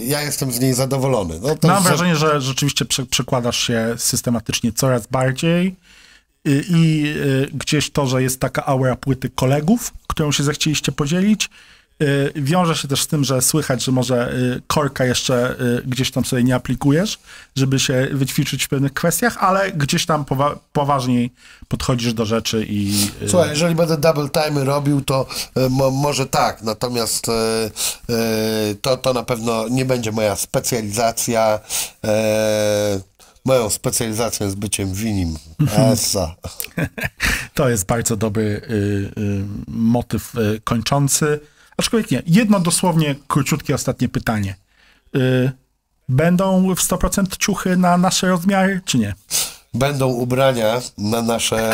ja jestem z niej zadowolony. No, Mam wrażenie, że rzeczywiście prze, przekładasz się systematycznie coraz bardziej i, i y, gdzieś to, że jest taka aura płyty kolegów, którą się zechcieliście podzielić, wiąże się też z tym, że słychać, że może y, korka jeszcze y, gdzieś tam sobie nie aplikujesz, żeby się wyćwiczyć w pewnych kwestiach, ale gdzieś tam powa- poważniej podchodzisz do rzeczy i... y, Słuchaj, jeżeli będę double time robił, to mo, może tak, natomiast to, to na pewno nie będzie moja specjalizacja. Moją specjalizacją jest byciem winim. Esa. (laughs) To jest bardzo dobry y, y, motyw y, kończący. Aczkolwiek nie. Jedno dosłownie króciutkie ostatnie pytanie. Y, będą w 100% ciuchy na nasze rozmiary, czy nie? Będą ubrania na nasze (laughs)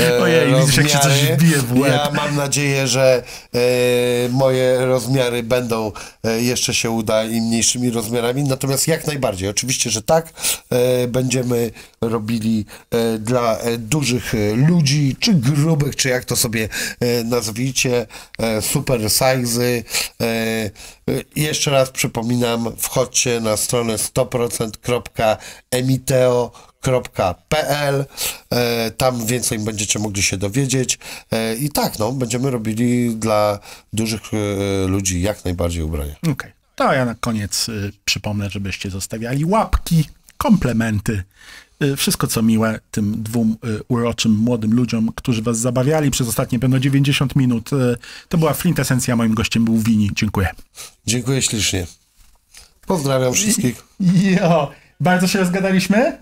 e, Ojej, widzisz, jak się coś rozmiary. wbije w łeb. Ja mam nadzieję, że e, moje rozmiary będą, e, jeszcze się uda i mniejszymi rozmiarami, natomiast jak najbardziej, oczywiście, że tak, e, będziemy robili e, dla e, dużych e, ludzi, czy grubych, czy jak to sobie nazwijcie, super size'y. E, jeszcze raz przypominam, wchodźcie na stronę 100%.emiteo.com www.pl. E, Tam więcej będziecie mogli się dowiedzieć. E, I tak, no, będziemy robili dla dużych e, ludzi jak najbardziej ubrania. Okej. To ja na koniec przypomnę, żebyście zostawiali łapki, komplementy, wszystko co miłe tym dwóm uroczym młodym ludziom, którzy was zabawiali przez ostatnie pewno 90 minut. To była Flintesencja, moim gościem był Wini. Dziękuję. Dziękuję ślicznie. Pozdrawiam wszystkich. Jo, bardzo się rozgadaliśmy?